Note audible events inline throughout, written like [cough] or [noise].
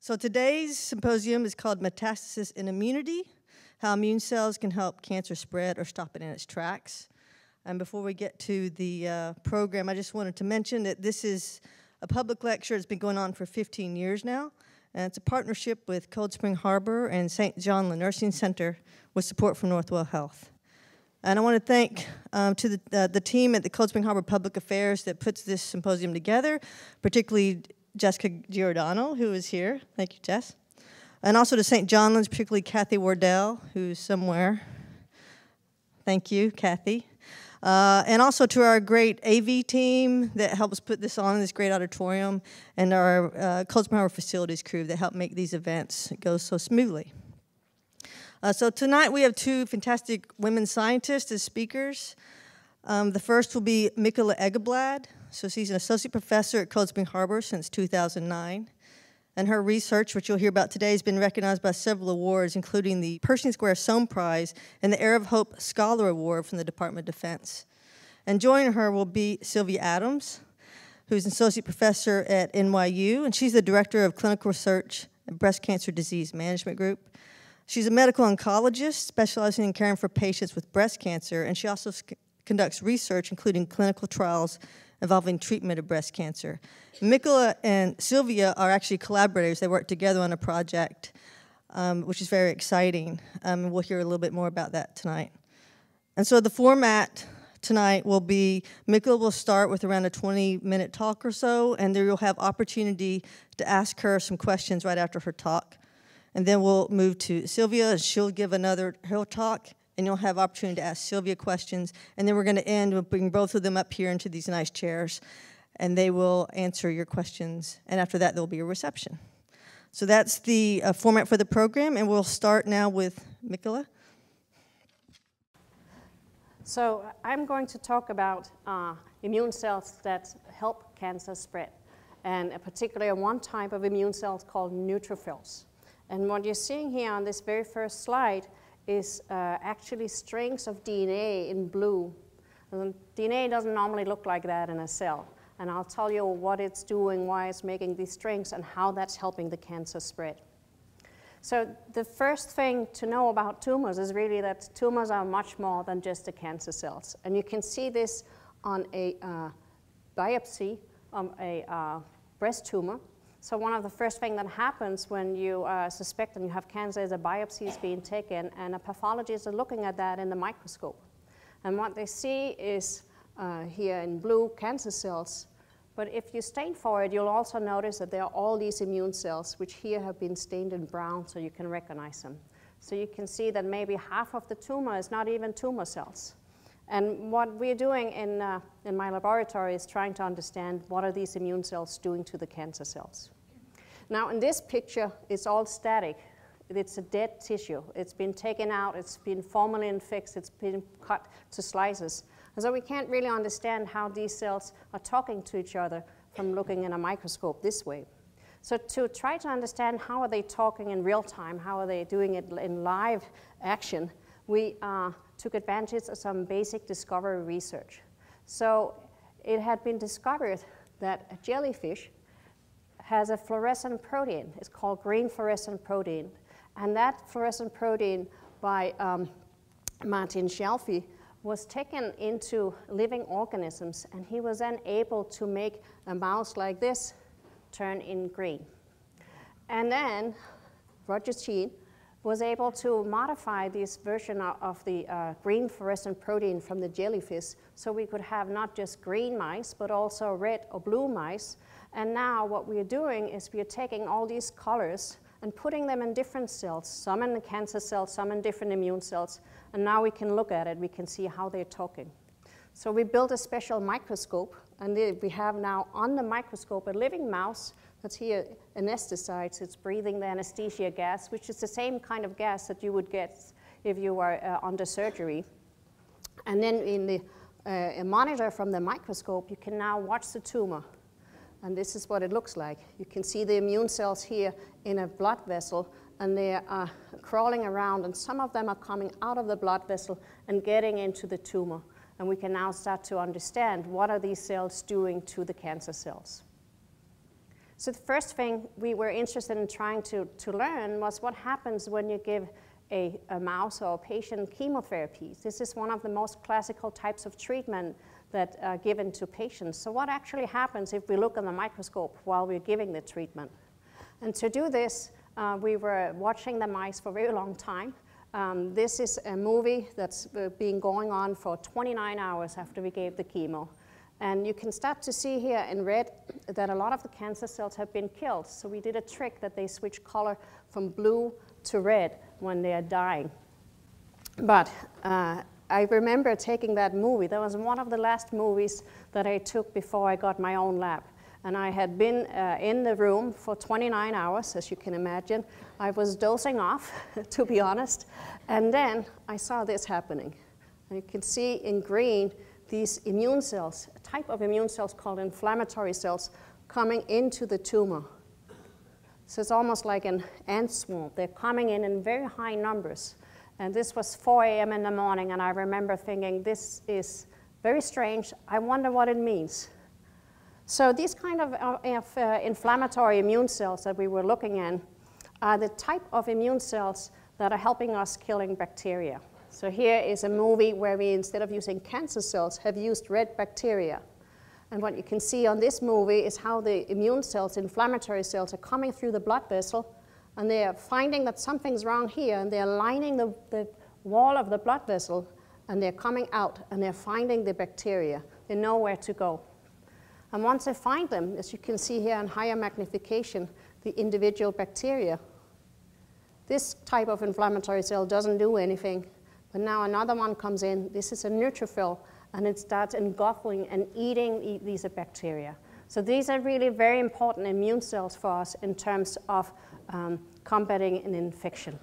So today's symposium is called Metastasis in Immunity, how immune cells can help cancer spread or stop it in its tracks. And before we get to the uh, program, I just wanted to mention that this is a public lecture that's been going on for 15 years now. And it's a partnership with Cold Spring Harbor and St. Johnland Nursing Center with support from Northwell Health. And I want to thank um, to the, uh, the team at the Cold Spring Harbor Public Affairs that puts this symposium together, particularly Jessica Giordano, who is here. Thank you, Jess. And also to St. John's, particularly Kathy Wardell, who's somewhere. Thank you, Kathy. Uh, and also to our great AV team that helps put this on in this great auditorium, and our uh, Harbor facilities crew that help make these events go so smoothly. Uh, so tonight we have two fantastic women scientists as speakers. Um, the first will be Mikala Egeblad. So she's an associate professor at Cold Spring Harbor since 2009. And her research, which you'll hear about today, has been recognized by several awards, including the Pershing Square Sohn Prize and the Era of Hope Scholar Award from the Department of Defense. And joining her will be Sylvia Adams, who's an associate professor at NYU, and she's the director of clinical research and breast cancer disease management group. She's a medical oncologist specializing in caring for patients with breast cancer, and she also conducts research, including clinical trials involving treatment of breast cancer. Mikala and Sylvia are actually collaborators. They work together on a project, um, which is very exciting. Um, we'll hear a little bit more about that tonight. And so the format tonight will be Mikala will start with around a 20 minute talk or so, and there you'll have opportunity to ask her some questions right after her talk. And then we'll move to Sylvia, and she'll give another her talk, and you'll have opportunity to ask Sylvia questions. And then we're going to end, we'll bring both of them up here into these nice chairs, and they will answer your questions. And after that, there'll be a reception. So that's the uh, format for the program, and we'll start now with Mikala. So I'm going to talk about uh, immune cells that help cancer spread, and particularly one type of immune cells called neutrophils. And what you're seeing here on this very first slide is uh, actually strings of DNA in blue. And DNA doesn't normally look like that in a cell. And I'll tell you what it's doing, why it's making these strings, and how that's helping the cancer spread. So the first thing to know about tumors is really that tumors are much more than just the cancer cells. And you can see this on a uh, biopsy of a uh, breast tumor. So one of the first things that happens when you uh, suspect and you have cancer is a biopsy is being taken, and a pathologist is looking at that in the microscope. And what they see is uh, here in blue cancer cells. But if you stain for it, you'll also notice that there are all these immune cells, which here have been stained in brown so you can recognize them. So you can see that maybe half of the tumor is not even tumor cells. And what we're doing in, uh, in my laboratory is trying to understand what are these immune cells doing to the cancer cells. Now in this picture, it's all static. It's a dead tissue. It's been taken out, it's been formalin fixed, it's been cut to slices. And so we can't really understand how these cells are talking to each other from looking in a microscope this way. So to try to understand how are they talking in real time, how are they doing it in live action, we uh, took advantage of some basic discovery research. So it had been discovered that a jellyfish has a fluorescent protein. It's called green fluorescent protein. And that fluorescent protein by um, Martin Chalfie was taken into living organisms, and he was then able to make a mouse like this turn in green. And then Roger Tsien was able to modify this version of the uh, green fluorescent protein from the jellyfish so we could have not just green mice, but also red or blue mice. And now what we are doing is we are taking all these colors and putting them in different cells, some in the cancer cells, some in different immune cells. And now we can look at it, we can see how they're talking. So we built a special microscope, and we have now on the microscope a living mouse that's here anesthetizer. It's breathing the anesthesia gas, which is the same kind of gas that you would get if you were uh, under surgery. And then in the uh, monitor from the microscope, you can now watch the tumor. And this is what it looks like. You can see the immune cells here in a blood vessel, and they are crawling around, and some of them are coming out of the blood vessel and getting into the tumor. And we can now start to understand what are these cells doing to the cancer cells. So the first thing we were interested in trying to, to learn was what happens when you give a, a mouse or a patient chemotherapy. This is one of the most classical types of treatment that are given to patients. So what actually happens if we look in the microscope while we're giving the treatment? And to do this, uh, we were watching the mice for a very long time. Um, this is a movie that's been going on for 29 hours after we gave the chemo. And you can start to see here in red that a lot of the cancer cells have been killed. So we did a trick that they switch color from blue to red when they are dying. But uh, I remember taking that movie. That was one of the last movies that I took before I got my own lab. And I had been uh, in the room for 29 hours, as you can imagine. I was dozing off, [laughs] to be honest. And then I saw this happening. And you can see in green these immune cells, type of immune cells called inflammatory cells, coming into the tumor. So it's almost like an ant swarm. They're coming in in very high numbers. And this was 4 a.m. in the morning, and I remember thinking, this is very strange. I wonder what it means. So these kind of, uh, of uh, inflammatory immune cells that we were looking at are the type of immune cells that are helping us killing bacteria. So here is a movie where we, instead of using cancer cells, have used red bacteria. And what you can see on this movie is how the immune cells, inflammatory cells, are coming through the blood vessel, and they are finding that something's wrong here, and they're lining the, the wall of the blood vessel, and they're coming out, and they're finding the bacteria. They know where to go. And once they find them, as you can see here in higher magnification, the individual bacteria, this type of inflammatory cell doesn't do anything. But now another one comes in. This is a neutrophil, and it starts engulfing and eating these bacteria. So these are really very important immune cells for us in terms of um, combating an infection.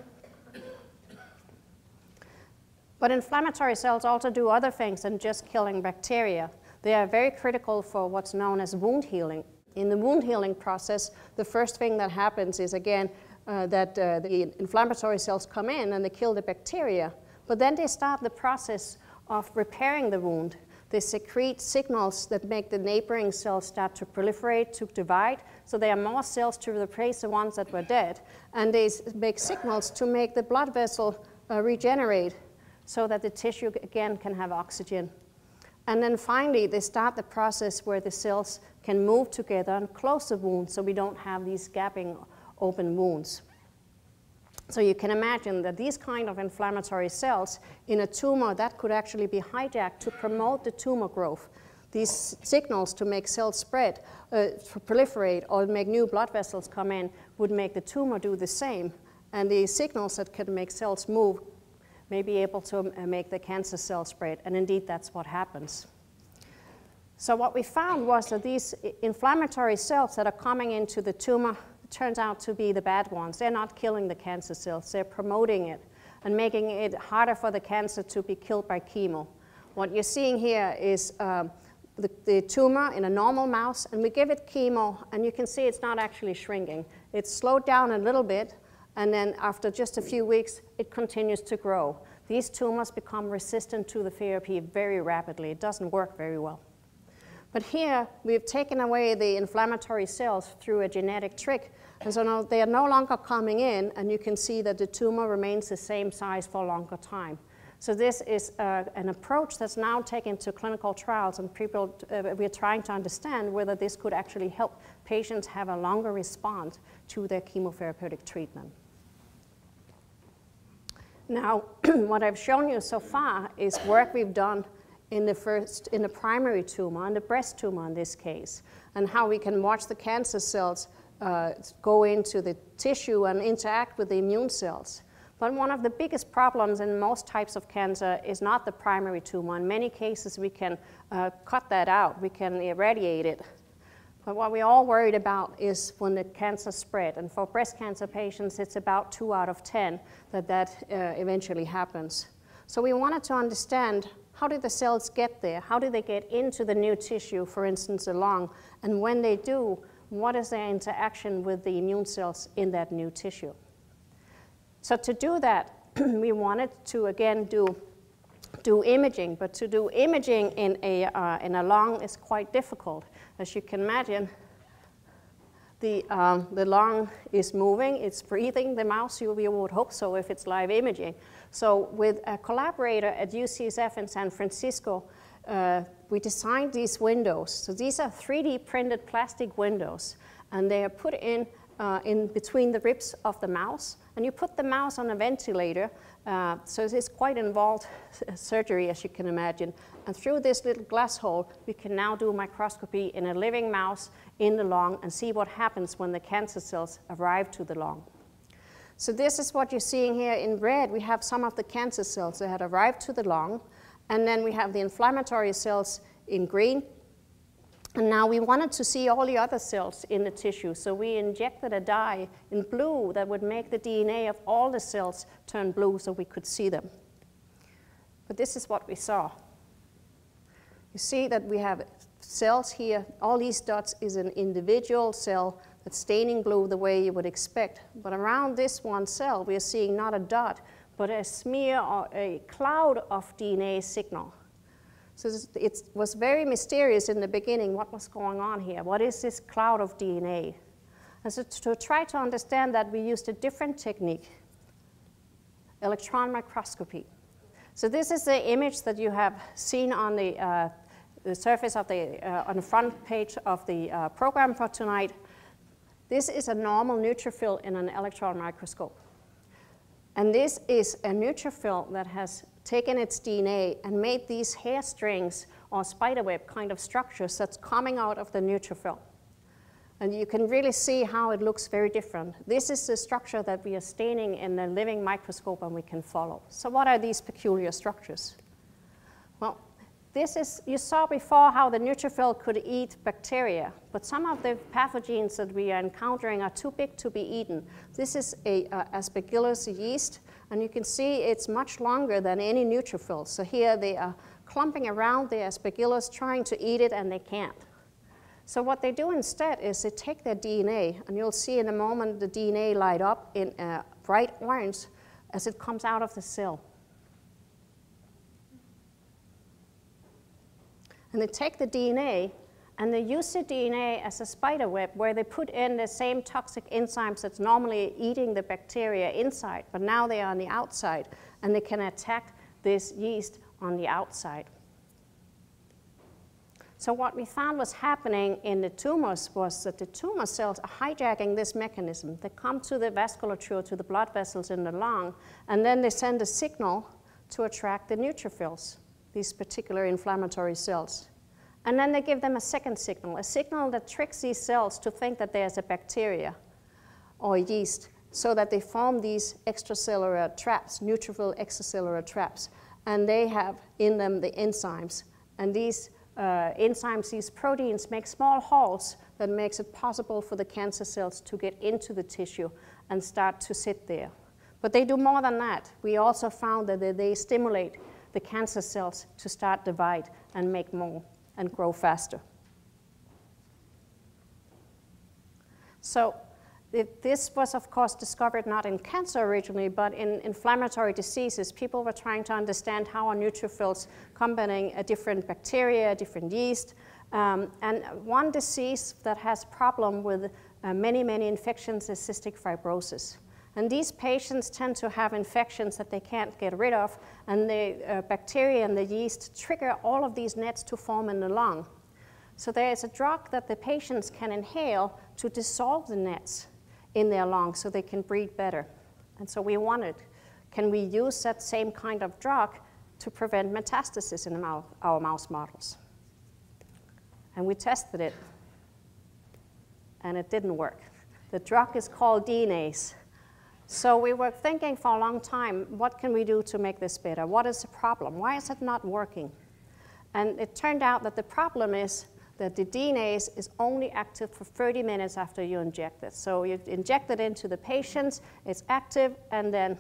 But inflammatory cells also do other things than just killing bacteria. They are very critical for what's known as wound healing. In the wound healing process, the first thing that happens is, again, uh, that uh, the inflammatory cells come in and they kill the bacteria. But then they start the process of repairing the wound. They secrete signals that make the neighboring cells start to proliferate, to divide, so there are more cells to replace the ones that were dead. And they make signals to make the blood vessel uh, regenerate so that the tissue again can have oxygen. And then finally, they start the process where the cells can move together and close the wound so we don't have these gapping open wounds. So you can imagine that these kind of inflammatory cells in a tumor that could actually be hijacked to promote the tumor growth. These signals to make cells spread, uh, proliferate, or make new blood vessels come in would make the tumor do the same. And the signals that can make cells move may be able to uh, make the cancer cell spread. And indeed, that's what happens. So what we found was that these inflammatory cells that are coming into the tumor turns out to be the bad ones. They're not killing the cancer cells, they're promoting it and making it harder for the cancer to be killed by chemo. What you're seeing here is um, the, the, tumor in a normal mouse, and we give it chemo, and you can see it's not actually shrinking. It's slowed down a little bit, and then after just a few weeks, it continues to grow. These tumors become resistant to the therapy very rapidly. It doesn't work very well. But here, we've taken away the inflammatory cells through a genetic trick. And so now they are no longer coming in, and you can see that the tumor remains the same size for a longer time. So this is uh, an approach that's now taken to clinical trials, and people, uh, we're trying to understand whether this could actually help patients have a longer response to their chemotherapeutic treatment. Now, [clears throat] what I've shown you so far is work we've done in the first, in the primary tumor, in the breast tumor in this case, and how we can watch the cancer cells uh, go into the tissue and interact with the immune cells. But one of the biggest problems in most types of cancer is not the primary tumor. In many cases, we can uh, cut that out, we can irradiate it. But what we're all worried about is when the cancer spread. And for breast cancer patients, it's about two out of 10 that that uh, eventually happens. So we wanted to understand how do the cells get there? How do they get into the new tissue, for instance, the lung? And when they do, what is their interaction with the immune cells in that new tissue? So to do that, [clears throat] we wanted to, again, do, do imaging. But to do imaging in a, uh, in a lung is quite difficult. As you can imagine, the, um, the lung is moving, it's breathing, the mouse, you, you would hope so if it's live imaging. So with a collaborator at UCSF in San Francisco, uh, we designed these windows. So these are 3D printed plastic windows, and they are put in, uh, in between the ribs of the mouse. And you put the mouse on a ventilator, uh, so it's quite involved [laughs] surgery, as you can imagine. And through this little glass hole, we can now do microscopy in a living mouse in the lung and see what happens when the cancer cells arrive to the lung. So this is what you're seeing here in red. We have some of the cancer cells that had arrived to the lung, and then we have the inflammatory cells in green. And now we wanted to see all the other cells in the tissue, so we injected a dye in blue that would make the DNA of all the cells turn blue so we could see them. But this is what we saw. You see that we have cells here. All these dots is an individual cell that's staining blue the way you would expect. But around this one cell, we are seeing not a dot, but a smear or a cloud of DNA signal. So it was very mysterious in the beginning what was going on here. What is this cloud of DNA? And so to try to understand that, we used a different technique, electron microscopy. So this is the image that you have seen on the uh, the surface of the, uh, on the front page of the uh, program for tonight. This is a normal neutrophil in an electron microscope. And this is a neutrophil that has taken its DNA and made these hair strings or spiderweb kind of structures that's coming out of the neutrophil. And you can really see how it looks very different. This is the structure that we are staining in the living microscope and we can follow. So what are these peculiar structures? This is, you saw before how the neutrophil could eat bacteria, but some of the pathogens that we are encountering are too big to be eaten. This is a uh, aspergillus yeast, and you can see it's much longer than any neutrophil. So here they are clumping around the aspergillus trying to eat it, and they can't. So what they do instead is they take their DNA, and you'll see in a moment the DNA light up in uh, bright orange as it comes out of the cell. And they take the DNA and they use the DNA as a spider web where they put in the same toxic enzymes that's normally eating the bacteria inside, but now they are on the outside and they can attack this yeast on the outside. So what we found was happening in the tumors was that the tumor cells are hijacking this mechanism. They come to the vasculature, to the blood vessels in the lung, and then they send a signal to attract the neutrophils these particular inflammatory cells. And then they give them a second signal, a signal that tricks these cells to think that there's a bacteria or yeast, so that they form these extracellular traps, neutrophil extracellular traps. And they have in them the enzymes. And these uh, enzymes, these proteins, make small holes that makes it possible for the cancer cells to get into the tissue and start to sit there. But they do more than that. We also found that they stimulate the cancer cells to start divide and make more and grow faster. So this was, of course, discovered not in cancer originally, but in inflammatory diseases. People were trying to understand how are neutrophils combating a different bacteria, a different yeast. Um, and one disease that has problem with uh, many, many infections is cystic fibrosis. And these patients tend to have infections that they can't get rid of, and the uh, bacteria and the yeast trigger all of these nets to form in the lung. So there is a drug that the patients can inhale to dissolve the nets in their lungs so they can breathe better. And so we wanted, can we use that same kind of drug to prevent metastasis in our mouse models? And we tested it, and it didn't work. The drug is called DNase. So we were thinking for a long time, what can we do to make this better? What is the problem? Why is it not working? And it turned out that the problem is that the DNase is only active for 30 minutes after you inject it. So you inject it into the patients, it's active, and then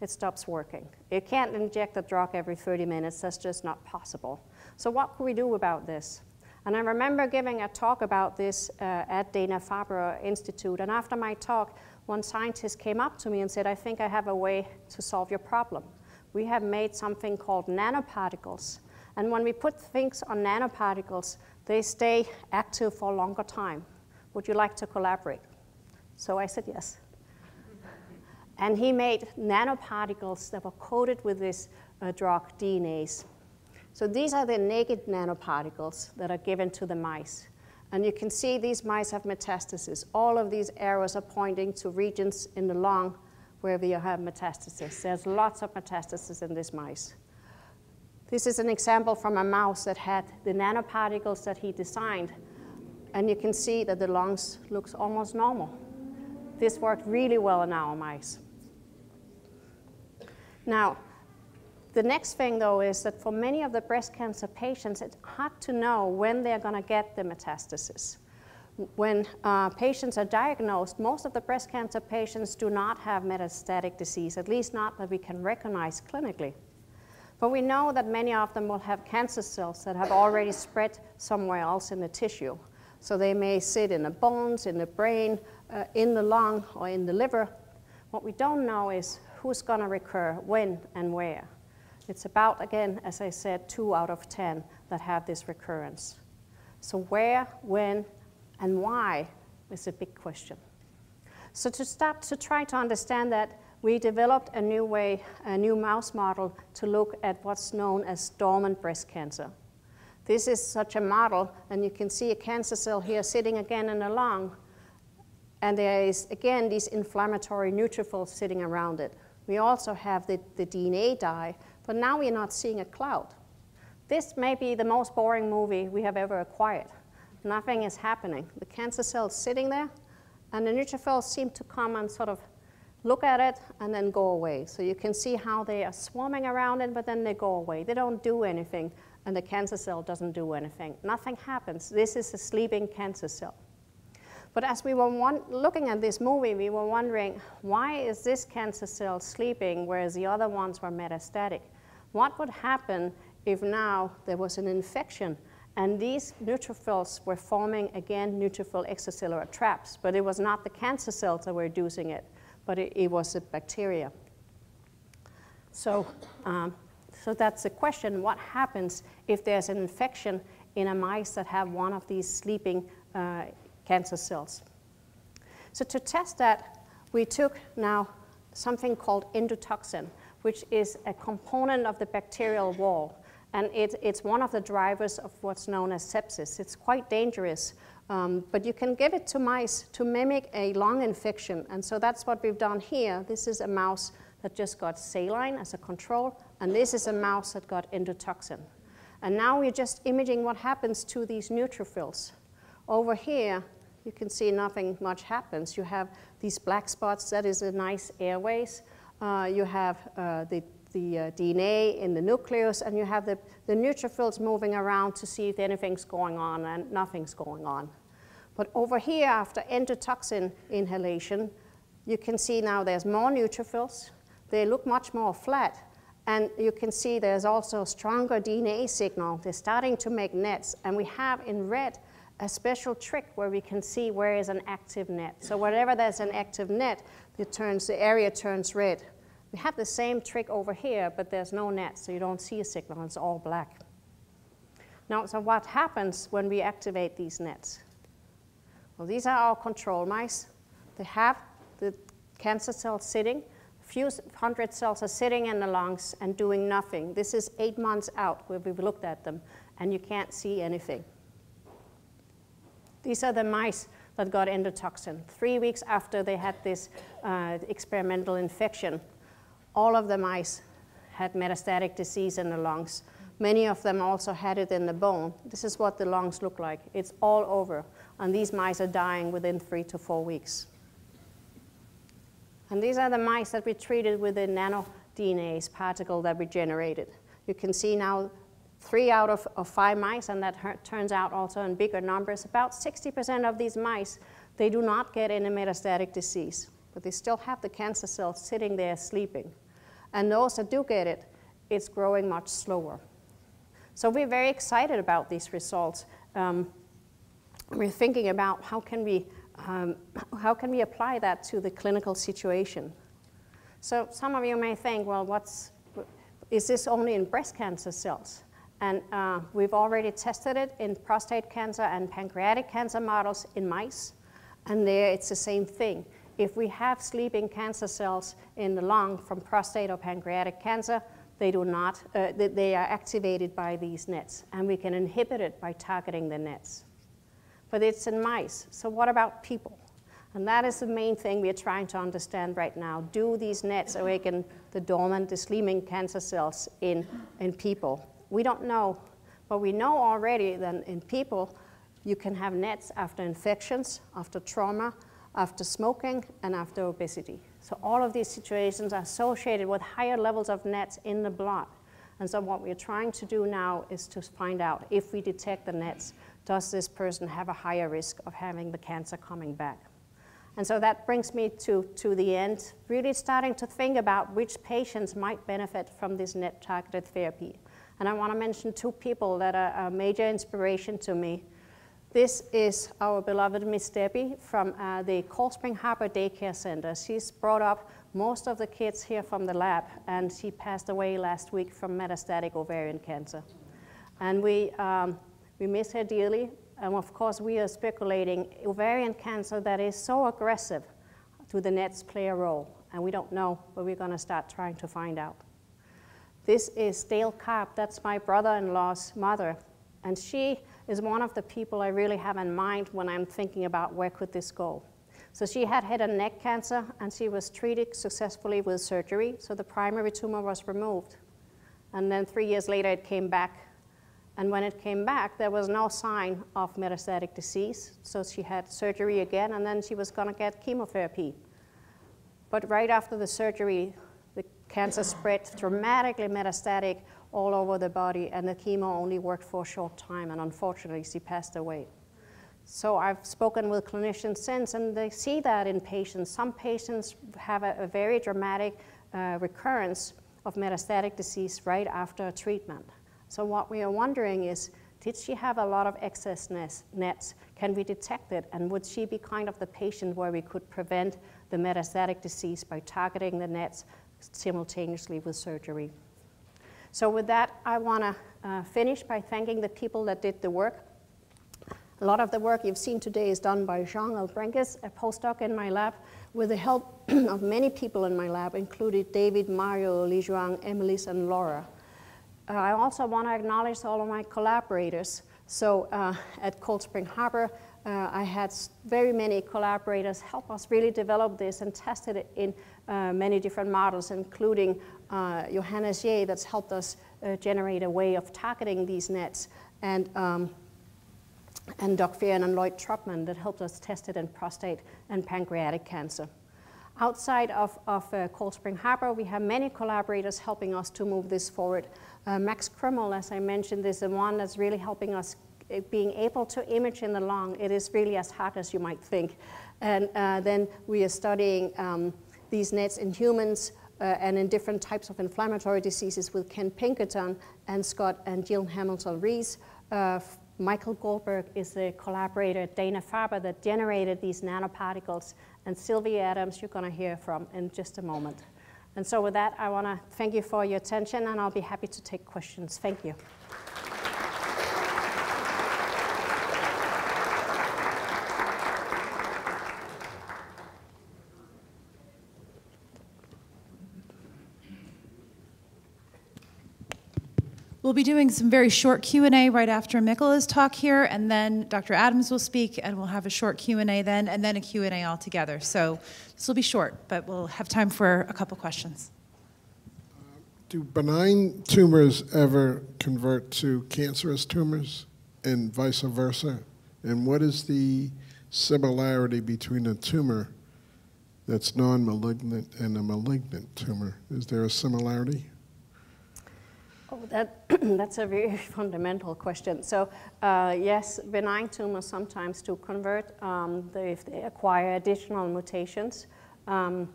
it stops working. You can't inject the drug every 30 minutes, that's just not possible. So what can we do about this? And I remember giving a talk about this uh, at Dana-Farber Institute, and after my talk, one scientist came up to me and said, I think I have a way to solve your problem. We have made something called nanoparticles. And when we put things on nanoparticles, they stay active for a longer time. Would you like to collaborate? So I said yes. [laughs] And he made nanoparticles that were coated with this uh, drug DNase. So these are the naked nanoparticles that are given to the mice. And you can see these mice have metastasis. All of these arrows are pointing to regions in the lung where we have metastasis. There's lots of metastasis in these mice. This is an example from a mouse that had the nanoparticles that he designed. And you can see that the lungs looks almost normal. This worked really well in our mice. Now, the next thing, though, is that for many of the breast cancer patients, it's hard to know when they're going to get the metastasis. When uh, patients are diagnosed, most of the breast cancer patients do not have metastatic disease, at least not that we can recognize clinically. But we know that many of them will have cancer cells that have already spread somewhere else in the tissue. So they may sit in the bones, in the brain, uh, in the lung, or in the liver. What we don't know is who's going to recur, when, and where. It's about, again, as I said, two out of 10 that have this recurrence. So where, when, and why is a big question. So to start to try to understand that, we developed a new way, a new mouse model to look at what's known as dormant breast cancer. This is such a model, and you can see a cancer cell here sitting again in the lung, and there is, again, these inflammatory neutrophils sitting around it. We also have the, the DNA dye, but now we're not seeing a cloud. This may be the most boring movie we have ever acquired. Nothing is happening. The cancer cell is sitting there, and the neutrophils seem to come and sort of look at it and then go away. So you can see how they are swarming around it, but then they go away. They don't do anything, and the cancer cell doesn't do anything. Nothing happens. This is a sleeping cancer cell. But as we were looking at this movie, we were wondering, why is this cancer cell sleeping whereas the other ones were metastatic? What would happen if now there was an infection and these neutrophils were forming, again, neutrophil extracellular traps, but it was not the cancer cells that were inducing it, but it, it was the bacteria. So, um, so that's the question, what happens if there's an infection in a mice that have one of these sleeping uh, cancer cells. So to test that, we took now something called endotoxin, which is a component of the bacterial wall. And it, it's one of the drivers of what's known as sepsis. It's quite dangerous, um, but you can give it to mice to mimic a lung infection. And so that's what we've done here. This is a mouse that just got saline as a control, and this is a mouse that got endotoxin. And now we're just imaging what happens to these neutrophils. Over here, you can see nothing much happens. You have these black spots, that is a nice airways. Uh, you have uh, the, the uh, DNA in the nucleus, and you have the, the neutrophils moving around to see if anything's going on, and nothing's going on. But over here, after endotoxin inhalation, you can see now there's more neutrophils. They look much more flat. And you can see there's also a stronger DNA signal. They're starting to make nets. And we have in red a special trick where we can see where is an active net. So wherever there's an active net, it turns, the area turns red. We have the same trick over here, but there's no net, so you don't see a signal, it's all black. Now, so what happens when we activate these nets? Well, these are our control mice. They have the cancer cells sitting. A few hundred cells are sitting in the lungs and doing nothing. This is eight months out where we've looked at them, and you can't see anything. These are the mice that got endotoxin. Three weeks after they had this uh, experimental infection, all of the mice had metastatic disease in the lungs. Many of them also had it in the bone. This is what the lungs look like. It's all over. And these mice are dying within three to four weeks. And these are the mice that we treated with the nano DNase particle that we generated. You can see now three out of, of five mice, and that turns out also in bigger numbers, about 60% of these mice, they do not get any metastatic disease, but they still have the cancer cells sitting there sleeping. And those that do get it, it's growing much slower. So we're very excited about these results. Um, we're thinking about how can we um, how can we apply that to the clinical situation. So some of you may think, well, what's is this only in breast cancer cells? And uh, we've already tested it in prostate cancer and pancreatic cancer models in mice. And there it's the same thing. If we have sleeping cancer cells in the lung from prostate or pancreatic cancer, they do not, uh, they are activated by these nets, and we can inhibit it by targeting the nets. But it's in mice, so what about people? And that is the main thing we are trying to understand right now. Do these nets awaken the dormant, the sleeping cancer cells in, in people? We don't know, but we know already that in people, you can have nets after infections, after trauma, after smoking, and after obesity. So all of these situations are associated with higher levels of nets in the blood. And so what we're trying to do now is to find out if we detect the nets, does this person have a higher risk of having the cancer coming back? And so that brings me to, to the end, really starting to think about which patients might benefit from this net targeted therapy. And I want to mention two people that are a major inspiration to me. This is our beloved Miss Debbie from uh, the Cold Spring Harbor Daycare Center. She's brought up most of the kids here from the lab, and she passed away last week from metastatic ovarian cancer. And we, um, we miss her dearly, and of course we are speculating ovarian cancer that is so aggressive, do the nets play a role? And we don't know, but we're gonna start trying to find out. This is Dale Karp, that's my brother-in-law's mother, and she is one of the people I really have in mind when I'm thinking about where could this go. So she had head and neck cancer, and she was treated successfully with surgery. So the primary tumor was removed. And then three years later, it came back. And when it came back, there was no sign of metastatic disease. So she had surgery again, and then she was going to get chemotherapy. But right after the surgery, the cancer spread dramatically metastatic all over the body, and the chemo only worked for a short time, and unfortunately, she passed away. So I've spoken with clinicians since, and they see that in patients. Some patients have a, a very dramatic uh, recurrence of metastatic disease right after treatment. So what we are wondering is, did she have a lot of excess nets? Can we detect it? And would she be kind of the patient where we could prevent the metastatic disease by targeting the nets simultaneously with surgery? So with that, I want to uh, finish by thanking the people that did the work. A lot of the work you've seen today is done by Jean Albrengues, a postdoc in my lab, with the help [clears throat] of many people in my lab, including David, Mario, Li Zhuang, Emilis, and Laura. Uh, I also want to acknowledge all of my collaborators. So uh, at Cold Spring Harbor, uh, I had very many collaborators help us really develop this and test it in uh, many different models, including uh, Johannes Yeh that's helped us uh, generate a way of targeting these nets, and, um, and Doug Fearon and Lloyd Trotman that helped us test it in prostate and pancreatic cancer. Outside of, of uh, Cold Spring Harbor, we have many collaborators helping us to move this forward. Uh, Max Krummel, as I mentioned, is the one that's really helping us uh, being able to image in the lung. It is really as hard as you might think. And uh, then we are studying um, these nets in humans uh, and in different types of inflammatory diseases with Ken Pinkerton and Scott and Jill Hamilton Rees. Uh, Michael Goldberg is the collaborator at Dana-Farber that generated these nanoparticles, and Sylvia Adams you're going to hear from in just a moment. And so with that, I want to thank you for your attention, and I'll be happy to take questions. Thank you. We'll be doing some very short Q&A right after Mikala's talk here, and then Dr. Adams will speak, and we'll have a short Q&A then, and then a Q&A altogether. So this will be short, but we'll have time for a couple questions. Do benign tumors ever convert to cancerous tumors and vice versa? And what is the similarity between a tumor that's non-malignant and a malignant tumor? Is there a similarity? Oh, that, [clears throat] that's a very [laughs] fundamental question. So uh, yes, benign tumors sometimes do convert um, they, if they acquire additional mutations. Um,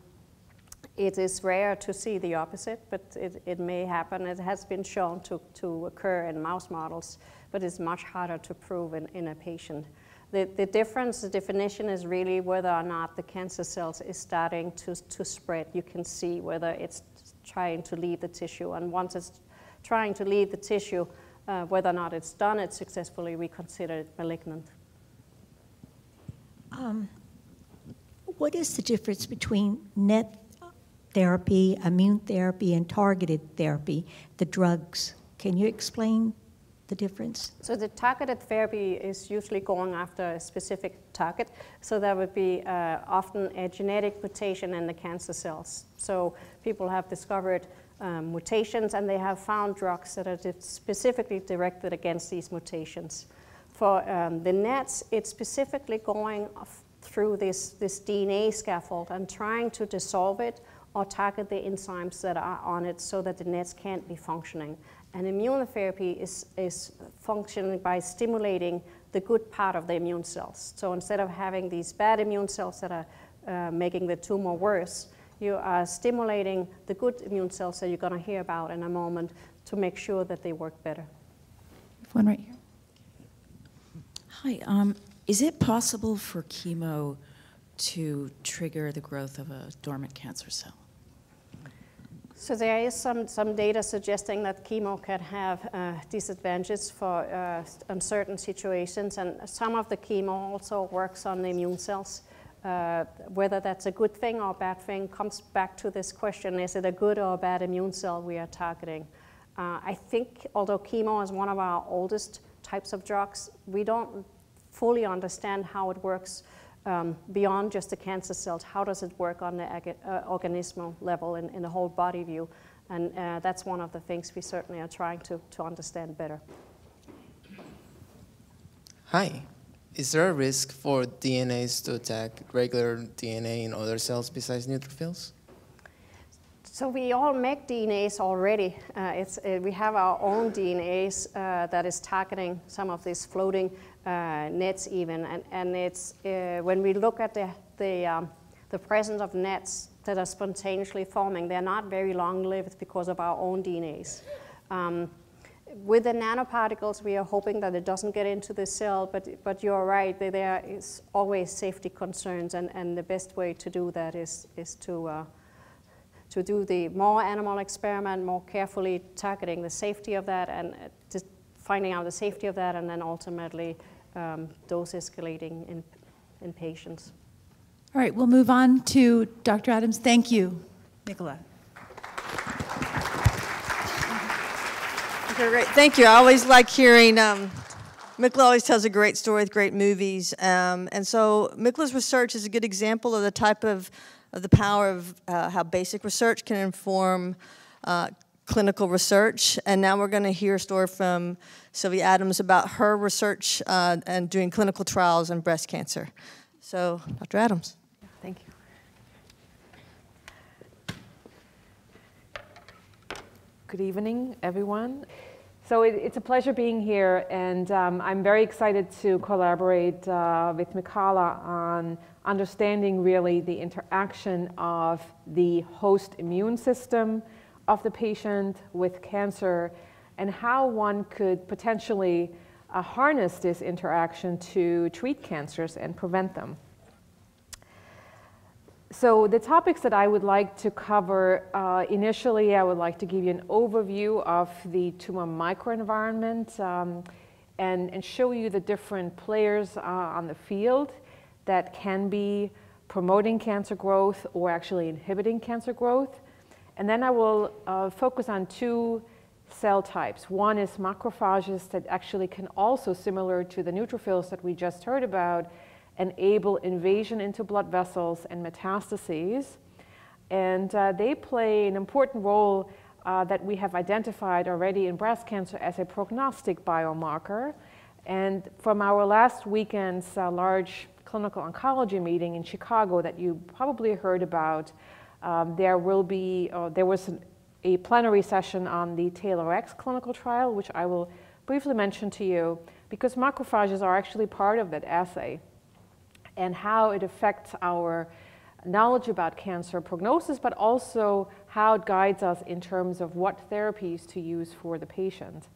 it is rare to see the opposite, but it, it may happen. It has been shown to, to occur in mouse models, but it's much harder to prove in, in a patient. The, the difference, the definition is really whether or not the cancer cells is starting to, to spread. You can see whether it's trying to leave the tissue, and once it's trying to leave the tissue, uh, whether or not it's done it successfully, we consider it malignant. Um, what is the difference between net therapy, immune therapy, and targeted therapy, the drugs? Can you explain the difference? So the targeted therapy is usually going after a specific target. So there would be uh, often a genetic mutation in the cancer cells. So people have discovered um, mutations and they have found drugs that are specifically directed against these mutations. For um, the nets, it's specifically going through this, this DNA scaffold and trying to dissolve it or target the enzymes that are on it so that the nets can't be functioning. And immunotherapy is, is functioning by stimulating the good part of the immune cells. So instead of having these bad immune cells that are uh, making the tumor worse, you are stimulating the good immune cells that you're going to hear about in a moment to make sure that they work better. One right here. Hi. Um, is it possible for chemo to trigger the growth of a dormant cancer cell? So there is some, some data suggesting that chemo can have uh, disadvantages for uh, uncertain situations, and some of the chemo also works on the immune cells. Uh, whether that's a good thing or a bad thing comes back to this question, is it a good or a bad immune cell we are targeting? Uh, I think although chemo is one of our oldest types of drugs, we don't fully understand how it works um, beyond just the cancer cells, how does it work on the uh, organismal level in, in the whole body view? And uh, that's one of the things we certainly are trying to, to understand better. Hi. Is there a risk for DNase to attack regular DNA in other cells besides neutrophils? So we all make DNase already. Uh, it's, uh, we have our own DNase uh, that is targeting some of these floating uh, nets even. And, and it's, uh, when we look at the, the, um, the presence of nets that are spontaneously forming, they're not very long-lived because of our own DNase. Um, with the nanoparticles, we are hoping that it doesn't get into the cell, but, but you're right, there is always safety concerns, and, and the best way to do that is, is to, uh, to do the more animal experiment, more carefully targeting the safety of that, and uh, just finding out the safety of that, and then ultimately um, dose escalating in, in patients. All right, we'll move on to Dr. Adams. Thank you, Nicola. Great. Thank you. I always like hearing. Um, Mikla always tells a great story with great movies, um, and so Mikla's research is a good example of the type of, of the power of uh, how basic research can inform uh, clinical research. And now we're going to hear a story from Sylvia Adams about her research uh, and doing clinical trials in breast cancer. So, Dr. Adams. Thank you. Good evening, everyone. So it, it's a pleasure being here, and um, I'm very excited to collaborate uh, with Mikala on understanding really the interaction of the host immune system of the patient with cancer and how one could potentially uh, harness this interaction to treat cancers and prevent them. So the topics that I would like to cover uh, initially, I would like to give you an overview of the tumor microenvironment um, and, and show you the different players uh, on the field that can be promoting cancer growth or actually inhibiting cancer growth. And then I will uh, focus on two cell types. One is macrophages that actually can also, similar to the neutrophils that we just heard about, enable invasion into blood vessels and metastases. And uh, they play an important role uh, that we have identified already in breast cancer as a prognostic biomarker. And from our last weekend's uh, large clinical oncology meeting in Chicago that you probably heard about, um, there will be, uh, there was an, a plenary session on the TAILORx clinical trial, which I will briefly mention to you, because macrophages are actually part of that assay and how it affects our knowledge about cancer prognosis, but also how it guides us in terms of what therapies to use for the patient.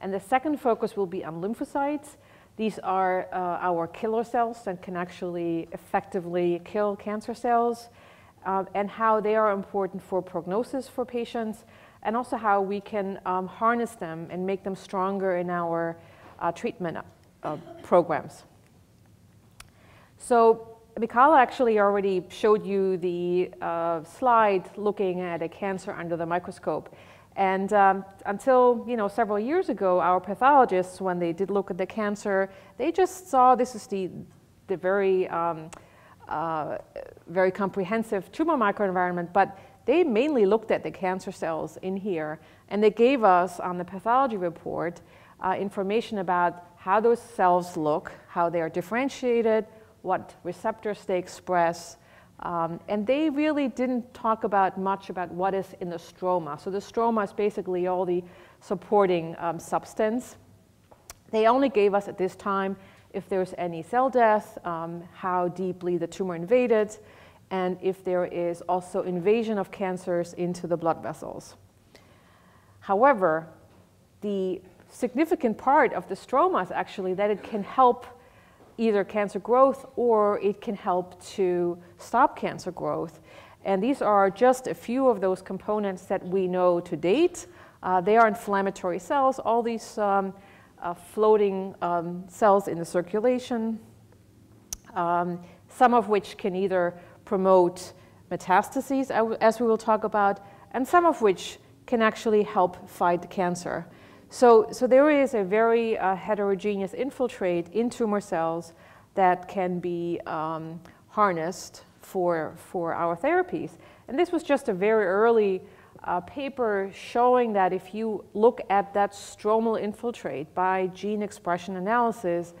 And the second focus will be on lymphocytes. These are uh, our killer cells that can actually effectively kill cancer cells uh, and how they are important for prognosis for patients, and also how we can um, harness them and make them stronger in our uh, treatment uh, programs. So Mikala actually already showed you the uh, slide looking at a cancer under the microscope. And um, until you know several years ago, our pathologists, when they did look at the cancer, they just saw this is the the very um, uh, very comprehensive tumor microenvironment, but they mainly looked at the cancer cells in here, and they gave us on the pathology report uh, information about how those cells look, how they are differentiated, what receptors they express, um, and they really didn't talk about much about what is in the stroma. So the stroma is basically all the supporting um, substance. They only gave us at this time if there's any cell death, um, how deeply the tumor invaded, and if there is also invasion of cancers into the blood vessels. However, the significant part of the stroma is actually that it can help either cancer growth or it can help to stop cancer growth. And these are just a few of those components that we know to date. Uh, they are inflammatory cells, all these um, uh, floating um, cells in the circulation, um, some of which can either promote metastases, as we will talk about, and some of which can actually help fight cancer. So, so there is a very uh, heterogeneous infiltrate in tumor cells that can be um, harnessed for, for our therapies. And this was just a very early uh, paper showing that if you look at that stromal infiltrate by gene expression analysis,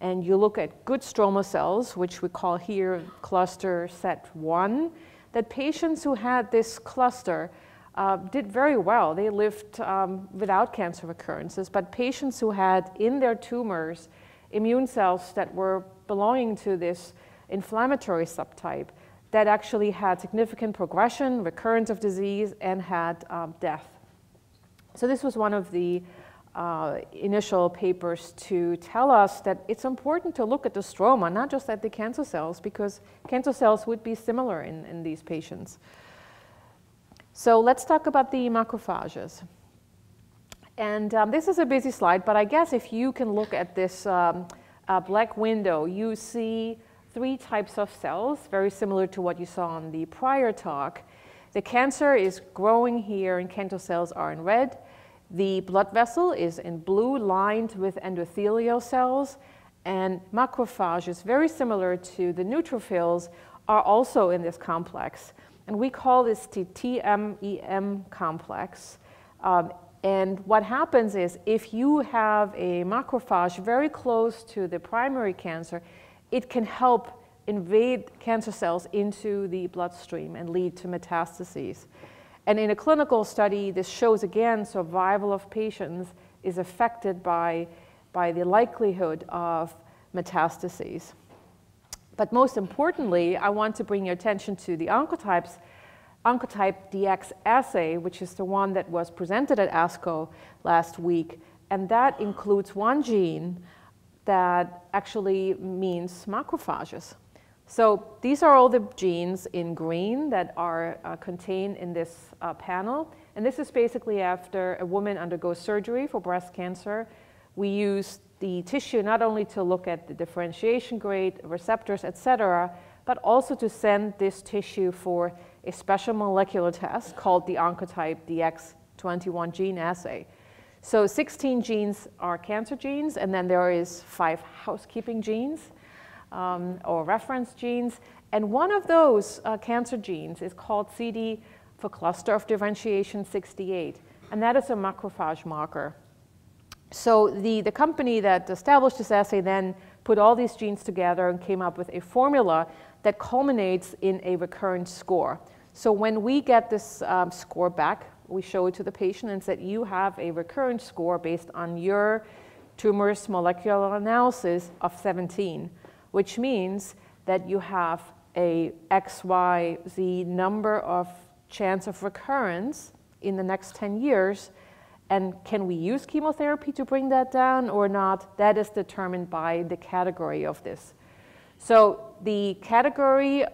and you look at good stromal cells, which we call here cluster set one, that patients who had this cluster uh, did very well. They lived um, without cancer recurrences, but patients who had in their tumors immune cells that were belonging to this inflammatory subtype that actually had significant progression, recurrence of disease, and had um, death. So this was one of the uh, initial papers to tell us that it's important to look at the stroma, not just at the cancer cells, because cancer cells would be similar in, in these patients. So let's talk about the macrophages. And um, this is a busy slide, but I guess if you can look at this um, uh, black window, you see three types of cells, very similar to what you saw on the prior talk. The cancer is growing here, and cancer cells are in red. The blood vessel is in blue, lined with endothelial cells, and macrophages, very similar to the neutrophils, are also in this complex. And we call this the TMEM complex. Um, and what happens is if you have a macrophage very close to the primary cancer, it can help invade cancer cells into the bloodstream and lead to metastases. And in a clinical study, this shows again survival of patients is affected by, by the likelihood of metastases. But most importantly, I want to bring your attention to the oncotypes, Oncotype DX assay, which is the one that was presented at ASCO last week. And that includes one gene that actually means macrophages. So these are all the genes in green that are uh, contained in this uh, panel. And this is basically after a woman undergoes surgery for breast cancer. We use the tissue not only to look at the differentiation grade, receptors, et cetera, but also to send this tissue for a special molecular test called the Oncotype DX21 gene assay. So 16 genes are cancer genes, and then there is five housekeeping genes um, or reference genes. And one of those uh, cancer genes is called CD for cluster of differentiation 68, and that is a macrophage marker. So the, the company that established this assay then put all these genes together and came up with a formula that culminates in a recurrence score. So when we get this um, score back, we show it to the patient and said, you have a recurrence score based on your tumor's molecular analysis of 17, which means that you have a X, Y, Z number of chance of recurrence in the next 10 years. And can we use chemotherapy to bring that down or not? That is determined by the category of this. So the category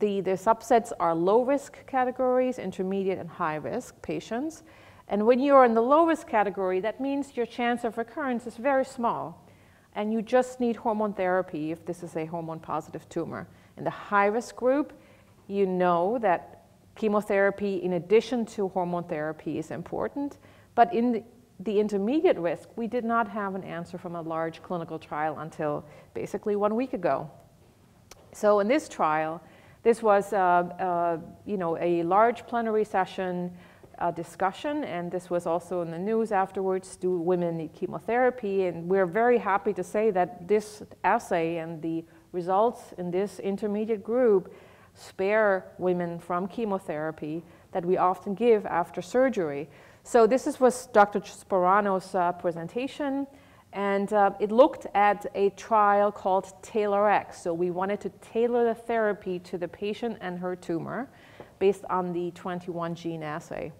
the, the subsets are low risk categories, intermediate and high risk patients. And when you're in the low risk category, that means your chance of recurrence is very small. and you just need hormone therapy if this is a hormone positive tumor. In the high risk group, you know that chemotherapy, in addition to hormone therapy, is important. But in the, intermediate risk, we did not have an answer from a large clinical trial until basically one week ago. So in this trial, this was uh, uh, you know, a large plenary session uh, discussion, and this was also in the news afterwards. Do women need chemotherapy? And we're very happy to say that this assay and the results in this intermediate group spare women from chemotherapy that we often give after surgery. So this is, was Dr. Sparano's uh, presentation, and uh, it looked at a trial called TAILORx. So we wanted to tailor the therapy to the patient and her tumor based on the 21 gene assay.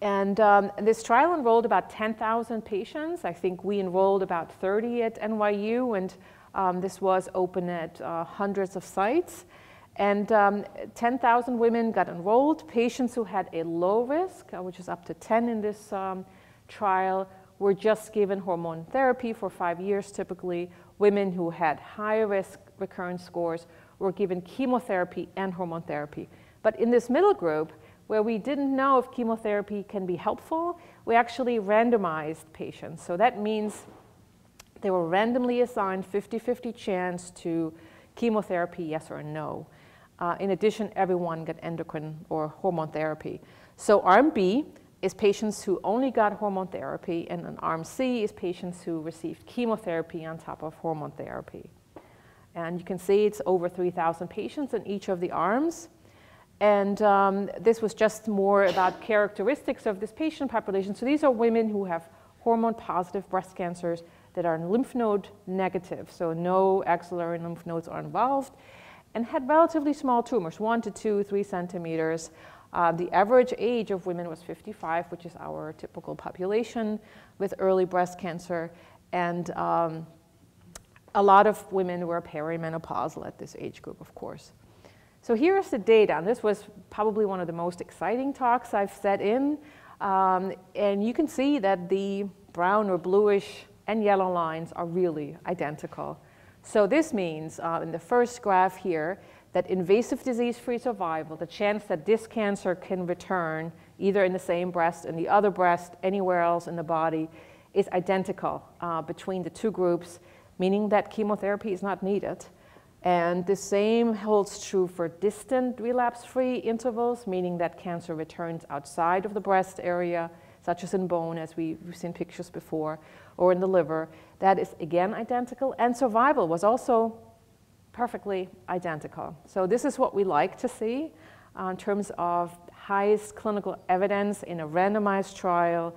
And um, this trial enrolled about 10,000 patients. I think we enrolled about 30 at NYU, and um, this was open at uh, hundreds of sites. And um, 10,000 women got enrolled. Patients who had a low risk, uh, which is up to 10 in this um, trial, were just given hormone therapy for five years typically. Women who had high risk recurrence scores were given chemotherapy and hormone therapy. But in this middle group, where we didn't know if chemotherapy can be helpful, we actually randomized patients. So that means they were randomly assigned 50 50 chance to chemotherapy, yes or no. Uh, in addition, everyone got endocrine or hormone therapy. So, arm B is patients who only got hormone therapy, and arm C is patients who received chemotherapy on top of hormone therapy. And you can see it's over 3,000 patients in each of the arms. And um, this was just more about characteristics of this patient population. So these are women who have hormone positive breast cancers that are lymph node negative, so no axillary lymph nodes are involved, and had relatively small tumors, one to two, three centimeters. Uh, the average age of women was 55, which is our typical population with early breast cancer. And um, a lot of women were perimenopausal at this age group, of course. So here's the data, and this was probably one of the most exciting talks I've set in. Um, and you can see that the brown or bluish and yellow lines are really identical. So this means uh, in the first graph here that invasive disease-free survival, the chance that this cancer can return either in the same breast, in the other breast, anywhere else in the body, is identical uh, between the two groups, meaning that chemotherapy is not needed. And the same holds true for distant relapse-free intervals, meaning that cancer returns outside of the breast area, such as in bone, as we've seen pictures before, or in the liver. That is again identical. And survival was also perfectly identical. So this is what we like to see uh, in terms of highest clinical evidence in a randomized trial.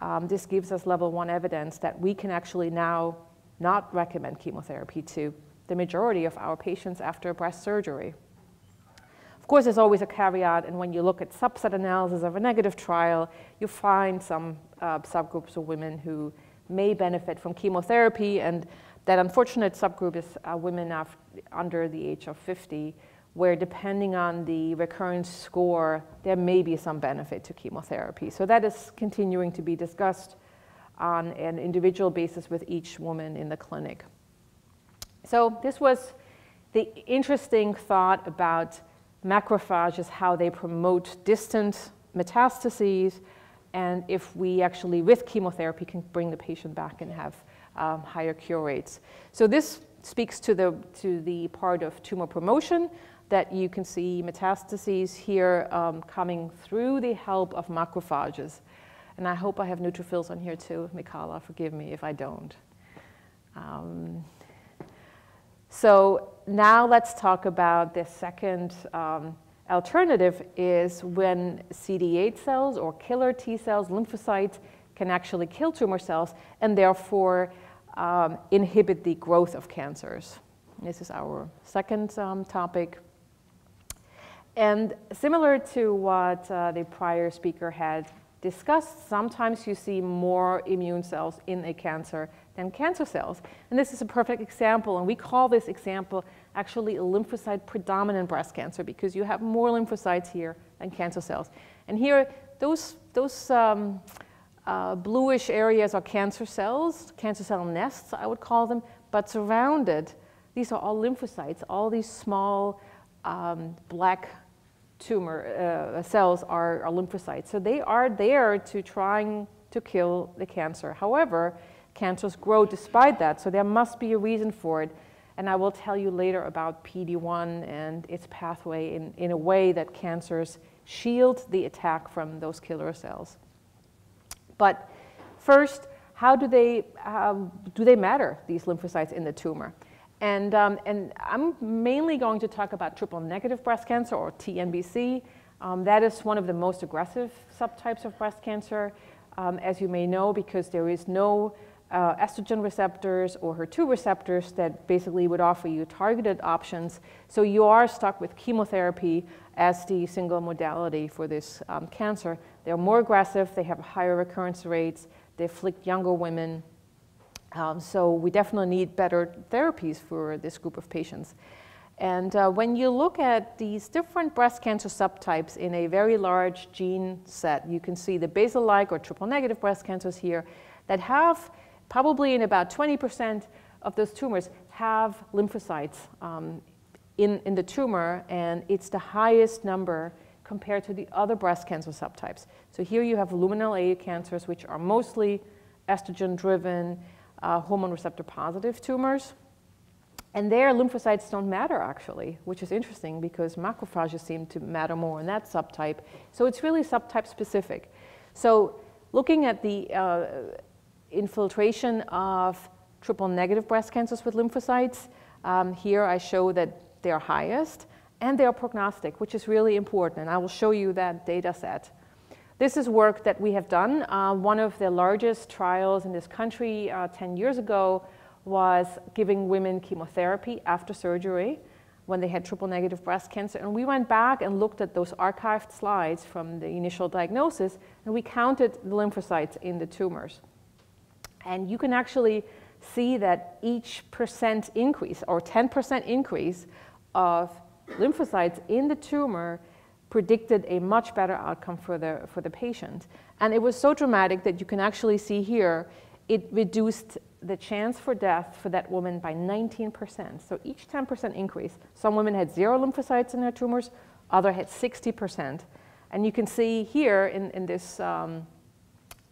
Um, this gives us level one evidence that we can actually now not recommend chemotherapy to the majority of our patients after breast surgery. Of course, there's always a caveat, and when you look at subset analysis of a negative trial, you find some uh, subgroups of women who may benefit from chemotherapy, and that unfortunate subgroup is uh, women under the age of 50, where depending on the recurrence score, there may be some benefit to chemotherapy. So that is continuing to be discussed on an individual basis with each woman in the clinic. So this was the interesting thought about macrophages, how they promote distant metastases, and if we actually, with chemotherapy, can bring the patient back and have um, higher cure rates. So this speaks to the, to the part of tumor promotion that you can see metastases here um, coming through the help of macrophages. And I hope I have neutrophils on here too. Mikala, forgive me if I don't. Um, so now let's talk about the second um, alternative is when CD8 cells or killer T cells, lymphocytes, can actually kill tumor cells and therefore um, inhibit the growth of cancers. This is our second um, topic. And similar to what uh, the prior speaker had discussed, sometimes you see more immune cells in a cancer than cancer cells. And this is a perfect example, and we call this example actually lymphocyte predominant breast cancer because you have more lymphocytes here than cancer cells. And here, those, those um, uh, bluish areas are cancer cells, cancer cell nests, I would call them, but surrounded, these are all lymphocytes. All these small um, black tumor uh, cells are, are, lymphocytes. So they are there to trying to kill the cancer. However, cancers grow despite that, so there must be a reason for it. And I will tell you later about PD-1 and its pathway in, in a way that cancers shield the attack from those killer cells. But first, how do they, um, do they matter, these lymphocytes in the tumor? And, um, and I'm mainly going to talk about triple negative breast cancer or TNBC. Um, that is one of the most aggressive subtypes of breast cancer, um, as you may know, because there is no uh, estrogen receptors or HER2 receptors that basically would offer you targeted options. So you are stuck with chemotherapy as the single modality for this um, cancer. They're more aggressive, they have higher recurrence rates, they afflict younger women. Um, so we definitely need better therapies for this group of patients. And uh, when you look at these different breast cancer subtypes in a very large gene set, you can see the basal-like or triple-negative breast cancers here that have probably in about 20% of those tumors have lymphocytes um, in, in the tumor, and it's the highest number compared to the other breast cancer subtypes. So here you have luminal A cancers, which are mostly estrogen-driven, uh, hormone receptor positive tumors. And there, lymphocytes don't matter actually, which is interesting because macrophages seem to matter more in that subtype. So it's really subtype specific. So looking at the uh, infiltration of triple negative breast cancers with lymphocytes, um, here I show that they are highest and they are prognostic, which is really important. And I will show you that data set. This is work that we have done. Uh, one of the largest trials in this country uh, 10 years ago was giving women chemotherapy after surgery when they had triple negative breast cancer. And we went back and looked at those archived slides from the initial diagnosis, and we counted the lymphocytes in the tumors. And you can actually see that each percent increase, or 10% increase of lymphocytes in the tumor predicted a much better outcome for the, for the patient. And it was so dramatic that you can actually see here, it reduced the chance for death for that woman by 19%. So each 10% increase, some women had zero lymphocytes in their tumors, other had 60%. And you can see here in, in this um,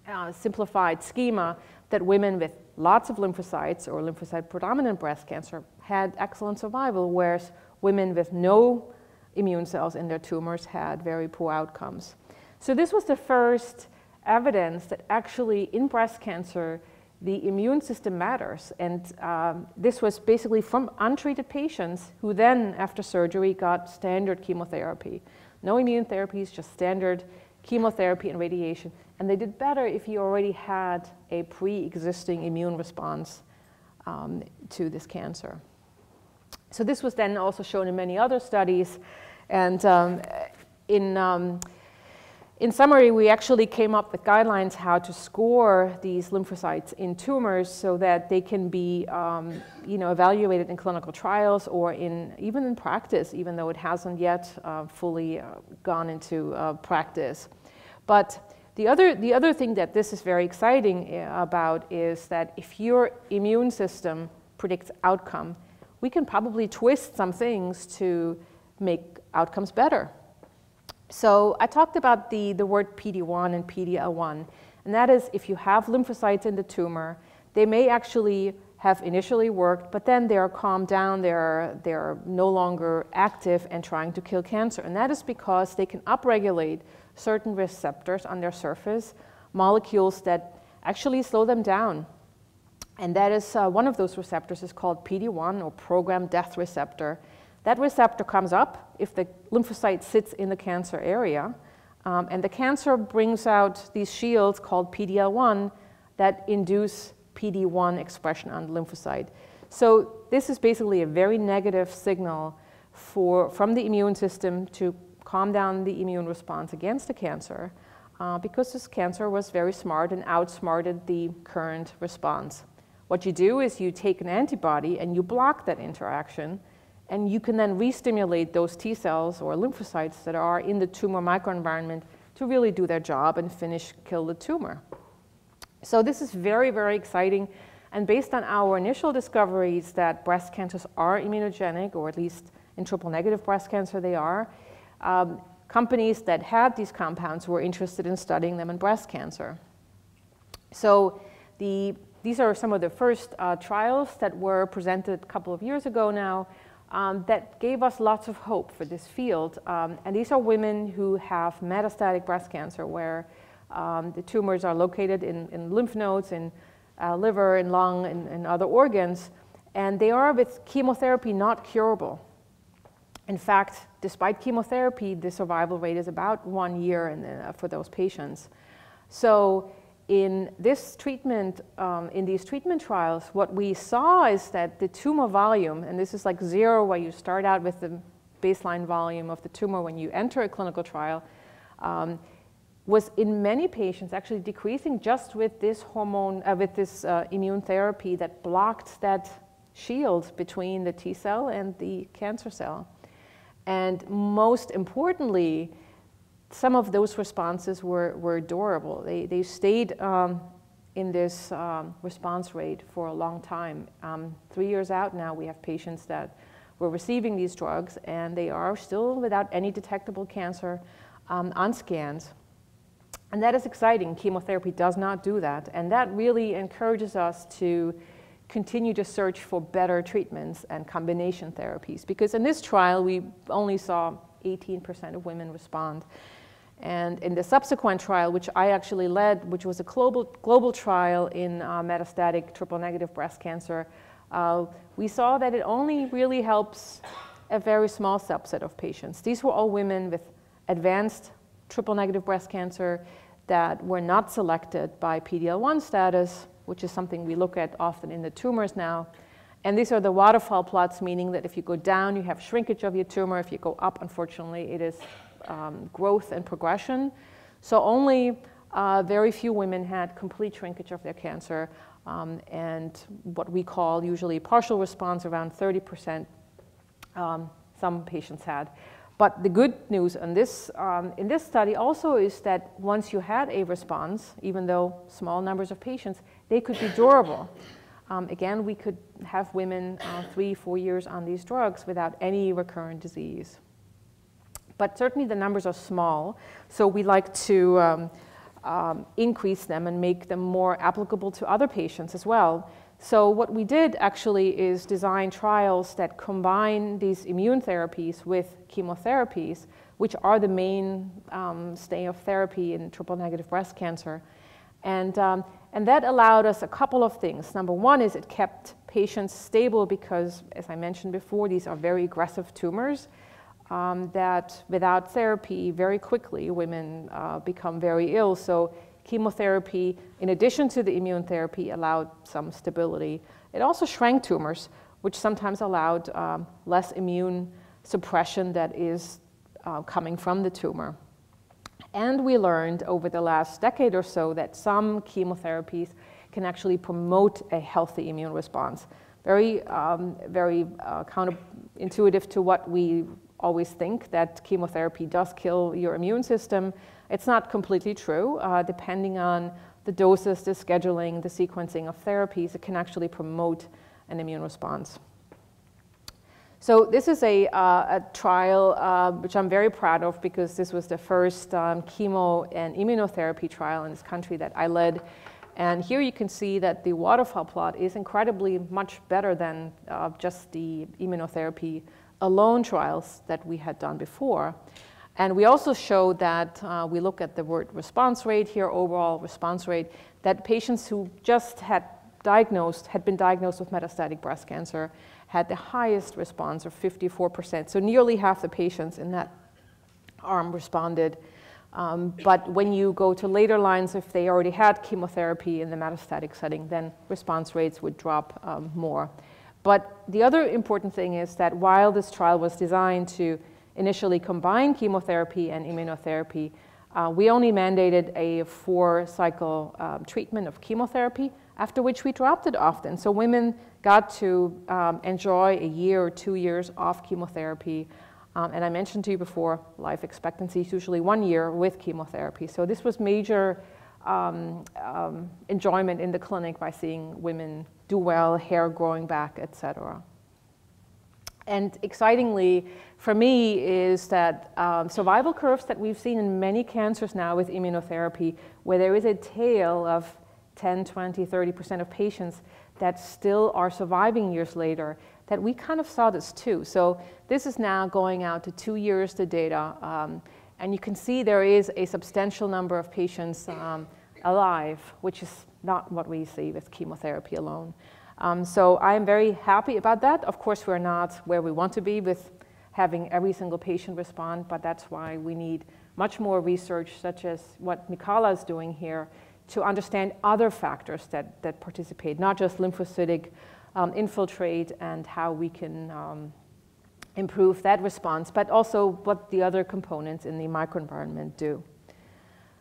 uh, simplified schema that women with lots of lymphocytes or lymphocyte predominant breast cancer had excellent survival, whereas women with no immune cells in their tumors had very poor outcomes. So this was the first evidence that actually in breast cancer, the immune system matters. And um, this was basically from untreated patients who then, after surgery, got standard chemotherapy. No immune therapies, just standard chemotherapy and radiation. And they did better if you already had a pre-existing immune response um, to this cancer. So this was then also shown in many other studies. And um, in, um, in summary, we actually came up with guidelines how to score these lymphocytes in tumors so that they can be um, you know, evaluated in clinical trials or in, even in practice, even though it hasn't yet uh, fully uh, gone into uh, practice. But the other, the other thing that this is very exciting uh, about is that if your immune system predicts outcome, we can probably twist some things to make outcomes better. So I talked about the, the word PD-1 and PD-L1, and that is if you have lymphocytes in the tumor, they may actually have initially worked, but then they are calmed down, they're, they're no longer active and trying to kill cancer. And that is because they can upregulate certain receptors on their surface, molecules that actually slow them down and that is uh, one of those receptors is called PD-1 or programmed death receptor. That receptor comes up if the lymphocyte sits in the cancer area, um, and the cancer brings out these shields called PD-L1 that induce PD-1 expression on the lymphocyte. So this is basically a very negative signal for, from the immune system to calm down the immune response against the cancer uh, because this cancer was very smart and outsmarted the current response. What you do is you take an antibody and you block that interaction, and you can then re-stimulate those T cells or lymphocytes that are in the tumor microenvironment to really do their job and finish, kill the tumor. So this is very, very exciting. And based on our initial discoveries that breast cancers are immunogenic, or at least in triple negative breast cancer they are, um, companies that had these compounds were interested in studying them in breast cancer. So the, these are some of the first uh, trials that were presented a couple of years ago now um, that gave us lots of hope for this field. Um, and these are women who have metastatic breast cancer where um, the tumors are located in, in lymph nodes, in uh, liver, in lung, and, other organs. And they are, with chemotherapy, not curable. In fact, despite chemotherapy, the survival rate is about one year in, for those patients. So in this treatment, um, in these treatment trials, what we saw is that the tumor volume, and this is like zero where you start out with the baseline volume of the tumor when you enter a clinical trial, um, was in many patients actually decreasing just with this hormone, uh, with this uh, immune therapy that blocked that shield between the T cell and the cancer cell. And most importantly, some of those responses were, were durable. They, they stayed um, in this um, response rate for a long time. Um, three years out now, we have patients that were receiving these drugs and they are still without any detectable cancer um, on scans. And that is exciting. Chemotherapy does not do that. And that really encourages us to continue to search for better treatments and combination therapies. Because in this trial, we only saw 18% of women respond. And in the subsequent trial, which I actually led, which was a global, global trial in uh, metastatic triple negative breast cancer, uh, we saw that it only really helps a very small subset of patients. These were all women with advanced triple negative breast cancer that were not selected by PD-L1 status, which is something we look at often in the tumors now. And these are the waterfall plots, meaning that if you go down, you have shrinkage of your tumor. If you go up, unfortunately, it is um, growth and progression. So only uh, very few women had complete shrinkage of their cancer, um, and what we call usually partial response, around 30%, um, some patients had. But the good news in this, um, in this study also is that once you had a response, even though small numbers of patients, they could be durable. Um, again, we could have women uh, three, four years on these drugs without any recurrent disease but certainly the numbers are small. So we like to um, um, increase them and make them more applicable to other patients as well. So what we did actually is design trials that combine these immune therapies with chemotherapies, which are the main um, stay of therapy in triple negative breast cancer. And, um, and that allowed us a couple of things. Number one is it kept patients stable because, as I mentioned before, these are very aggressive tumors um, that without therapy, very quickly women uh, become very ill. So chemotherapy, in addition to the immune therapy, allowed some stability. It also shrank tumors, which sometimes allowed um, less immune suppression that is uh, coming from the tumor. And we learned over the last decade or so that some chemotherapies can actually promote a healthy immune response. Very, um, very uh, counterintuitive to what we always think that chemotherapy does kill your immune system. It's not completely true. Uh, depending on the doses, the scheduling, the sequencing of therapies, it can actually promote an immune response. So this is a, uh, a trial uh, which I'm very proud of because this was the first um, chemo and immunotherapy trial in this country that I led. And here you can see that the waterfall plot is incredibly much better than uh, just the immunotherapy alone trials that we had done before. And we also showed that uh, we look at the word response rate here, overall response rate, that patients who just had diagnosed, had been diagnosed with metastatic breast cancer, had the highest response of 54%. So nearly half the patients in that arm responded. Um, but when you go to later lines, if they already had chemotherapy in the metastatic setting, then response rates would drop um, more. But the other important thing is that while this trial was designed to initially combine chemotherapy and immunotherapy, uh, we only mandated a four cycle um, treatment of chemotherapy, after which we dropped it often. So women got to um, enjoy a year or two years off chemotherapy. Um, and I mentioned to you before, life expectancy is usually one year with chemotherapy. So this was major um, um, enjoyment in the clinic by seeing women do well, hair growing back, etc. And excitingly, for me, is that um, survival curves that we've seen in many cancers now with immunotherapy, where there is a tail of 10, 20, 30% of patients that still are surviving years later, that we kind of saw this too. So this is now going out to two years, the data. Um, and you can see there is a substantial number of patients um, alive, which is not what we see with chemotherapy alone. Um, so I am very happy about that. Of course, we're not where we want to be with having every single patient respond, but that's why we need much more research, such as what Mikala is doing here, to understand other factors that, that participate, not just lymphocytic um, infiltrate and how we can um, improve that response, but also what the other components in the microenvironment do.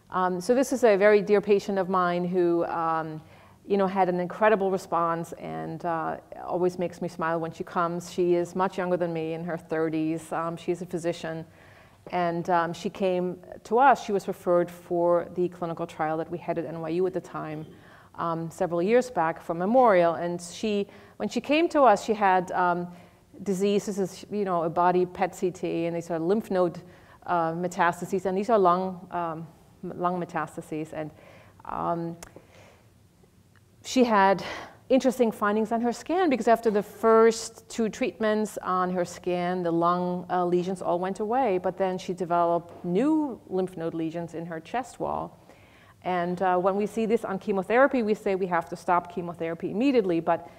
Um, so this is a very dear patient of mine who um, you know, had an incredible response and uh, always makes me smile when she comes. She is much younger than me, in her 30s. Um, she's a physician. And um, she came to us. She was referred for the clinical trial that we had at NYU at the time, um, several years back from Memorial. And she, when she came to us, she had um, disease. This is, you know, a body PET CT, and these are lymph node uh, metastases, and these are lung, um, lung metastases. And um, she had interesting findings on her scan because after the first two treatments on her scan, the lung uh, lesions all went away, but then she developed new lymph node lesions in her chest wall. And uh, when we see this on chemotherapy, we say we have to stop chemotherapy immediately. But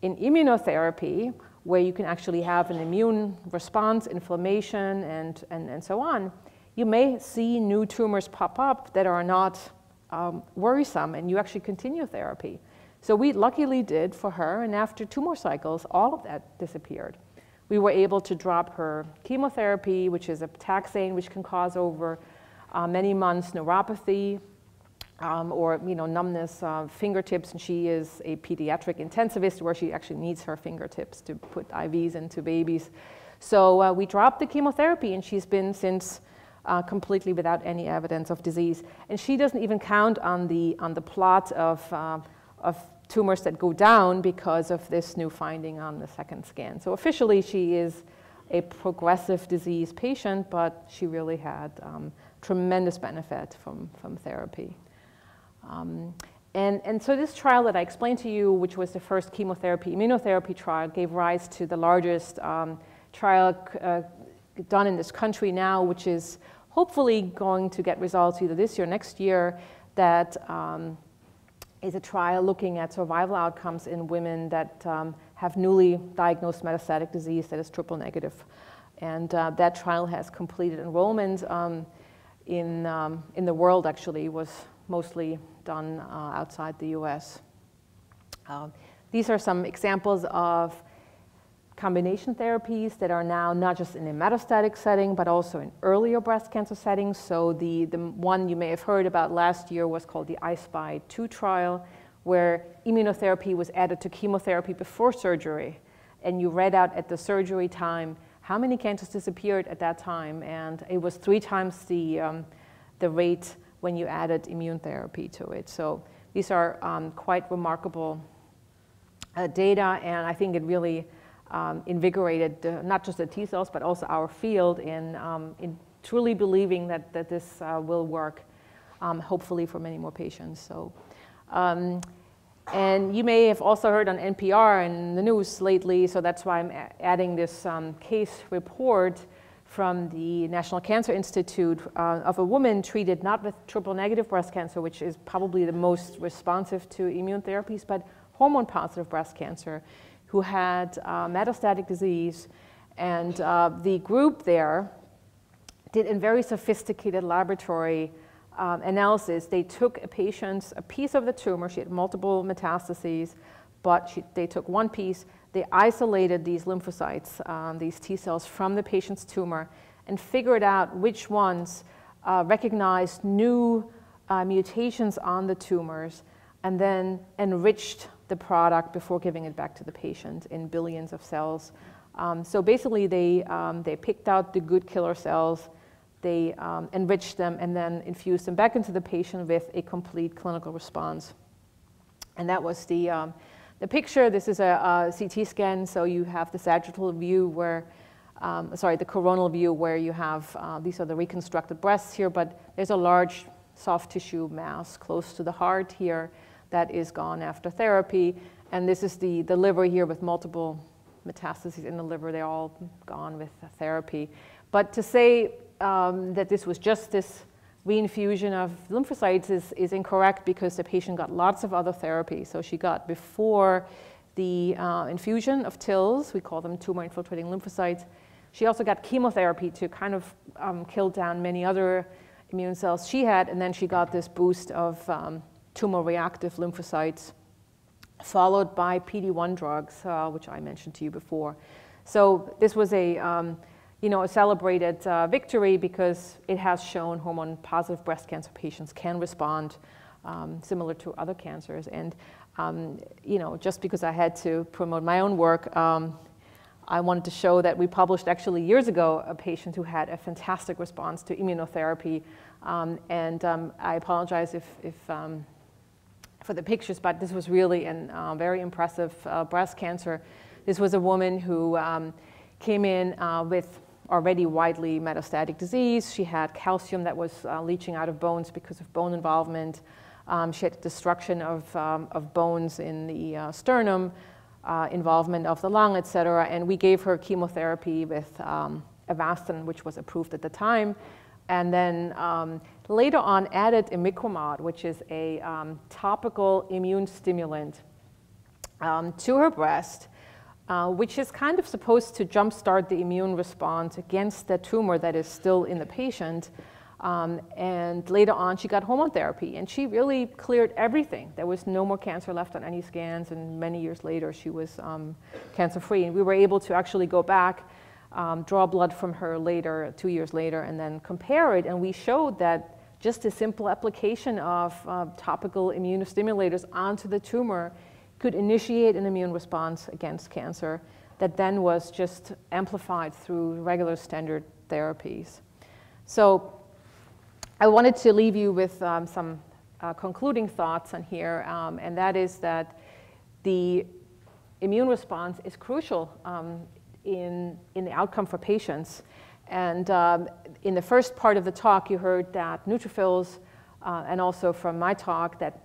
in immunotherapy, where you can actually have an immune response, inflammation, and, and, and so on, you may see new tumors pop up that are not um, worrisome, and you actually continue therapy. So we luckily did for her, and after two more cycles, all of that disappeared. We were able to drop her chemotherapy, which is a taxane, which can cause over uh, many months neuropathy um, or you know numbness uh, fingertips. And she is a pediatric intensivist, where she actually needs her fingertips to put IVs into babies. So uh, we dropped the chemotherapy, and she's been since. Uh, completely without any evidence of disease. And she doesn't even count on the, on the plot of, uh, of tumors that go down because of this new finding on the second scan. So officially, she is a progressive disease patient, but she really had um, tremendous benefit from, from therapy. Um, and, and so this trial that I explained to you, which was the first chemotherapy immunotherapy trial, gave rise to the largest um, trial uh, done in this country now, which is hopefully going to get results either this year or next year that um, is a trial looking at survival outcomes in women that um, have newly diagnosed metastatic disease that is triple negative. And uh, that trial has completed enrollment um, in, um, in the world, actually, was mostly done uh, outside the US. Uh, these are some examples of combination therapies that are now not just in a metastatic setting, but also in earlier breast cancer settings. So the, the one you may have heard about last year was called the I-SPY 2 trial, where immunotherapy was added to chemotherapy before surgery. And you read out at the surgery time how many cancers disappeared at that time. And it was three times the, um, the rate when you added immune therapy to it. So these are um, quite remarkable uh, data, and I think it really um, invigorated uh, not just the T cells, but also our field in, um, in truly believing that, that this uh, will work, um, hopefully for many more patients. So, um, and you may have also heard on NPR and the news lately, so that's why I'm adding this um, case report from the National Cancer Institute uh, of a woman treated not with triple negative breast cancer, which is probably the most responsive to immune therapies, but hormone positive breast cancer who had uh, metastatic disease. And uh, the group there did a very sophisticated laboratory um, analysis. They took a patient's a piece of the tumor. She had multiple metastases, but she, they took one piece. They isolated these lymphocytes, um, these T cells, from the patient's tumor and figured out which ones uh, recognized new uh, mutations on the tumors and then enriched the product before giving it back to the patient in billions of cells. Um, so basically, they, um, they picked out the good killer cells, they um, enriched them and then infused them back into the patient with a complete clinical response. And that was the, um, the picture. This is a, a, CT scan, so you have the sagittal view where, um, sorry, the coronal view where you have, uh, these are the reconstructed breasts here, but there's a large soft tissue mass close to the heart here that is gone after therapy. And this is the, the liver here with multiple metastases in the liver. They're all gone with therapy. But to say um, that this was just this reinfusion of lymphocytes is, is incorrect because the patient got lots of other therapy. So she got before the uh, infusion of TILs, we call them tumor infiltrating lymphocytes. She also got chemotherapy to kind of um, kill down many other immune cells she had, and then she got this boost of um, tumor reactive lymphocytes, followed by PD-1 drugs, uh, which I mentioned to you before. So this was a um, you know, a celebrated uh, victory because it has shown hormone positive breast cancer patients can respond um, similar to other cancers. And, um, you know, just because I had to promote my own work, um, I wanted to show that we published actually years ago a patient who had a fantastic response to immunotherapy. Um, and um, I apologize if, if um, for the pictures, but this was really a uh, very impressive uh, breast cancer. This was a woman who came in uh, with already widely metastatic disease. She had calcium that was uh, leaching out of bones because of bone involvement. Um, she had destruction of, um, of bones in the uh, sternum, uh, involvement of the lung, et cetera. And we gave her chemotherapy with um, Avastin, which was approved at the time. And then um, later on added imiquimod, which is a um, topical immune stimulant, um, to her breast uh, which is kind of supposed to jumpstart the immune response against the tumor that is still in the patient. Um, and later on, she got hormone therapy, and she really cleared everything. There was no more cancer left on any scans, and many years later, she was um, cancer free. And we were able to actually go back, um, draw blood from her later, two years later, and then compare it. And we showed that just a simple application of uh, topical immunostimulators onto the tumor could initiate an immune response against cancer that then was just amplified through regular standard therapies. So I wanted to leave you with um, some uh, concluding thoughts on here, um, and that is that the immune response is crucial um, in, in the outcome for patients. And um, in the first part of the talk, you heard that neutrophils, uh, and also from my talk, that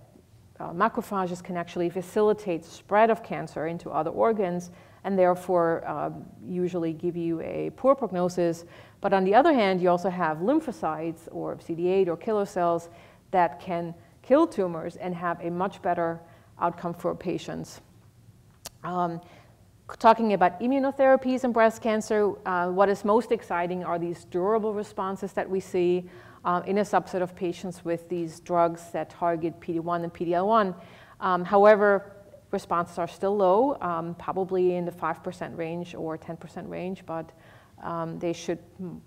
uh, macrophages can actually facilitate spread of cancer into other organs and therefore uh, usually give you a poor prognosis. But on the other hand, you also have lymphocytes or CD8 or killer cells that can kill tumors and have a much better outcome for patients. Um, talking about immunotherapies in breast cancer, uh, what is most exciting are these durable responses that we see uh, in a subset of patients with these drugs that target PD-1 and PD-L1. Um, however, responses are still low, um, probably in the 5% range or 10% range, but um, they should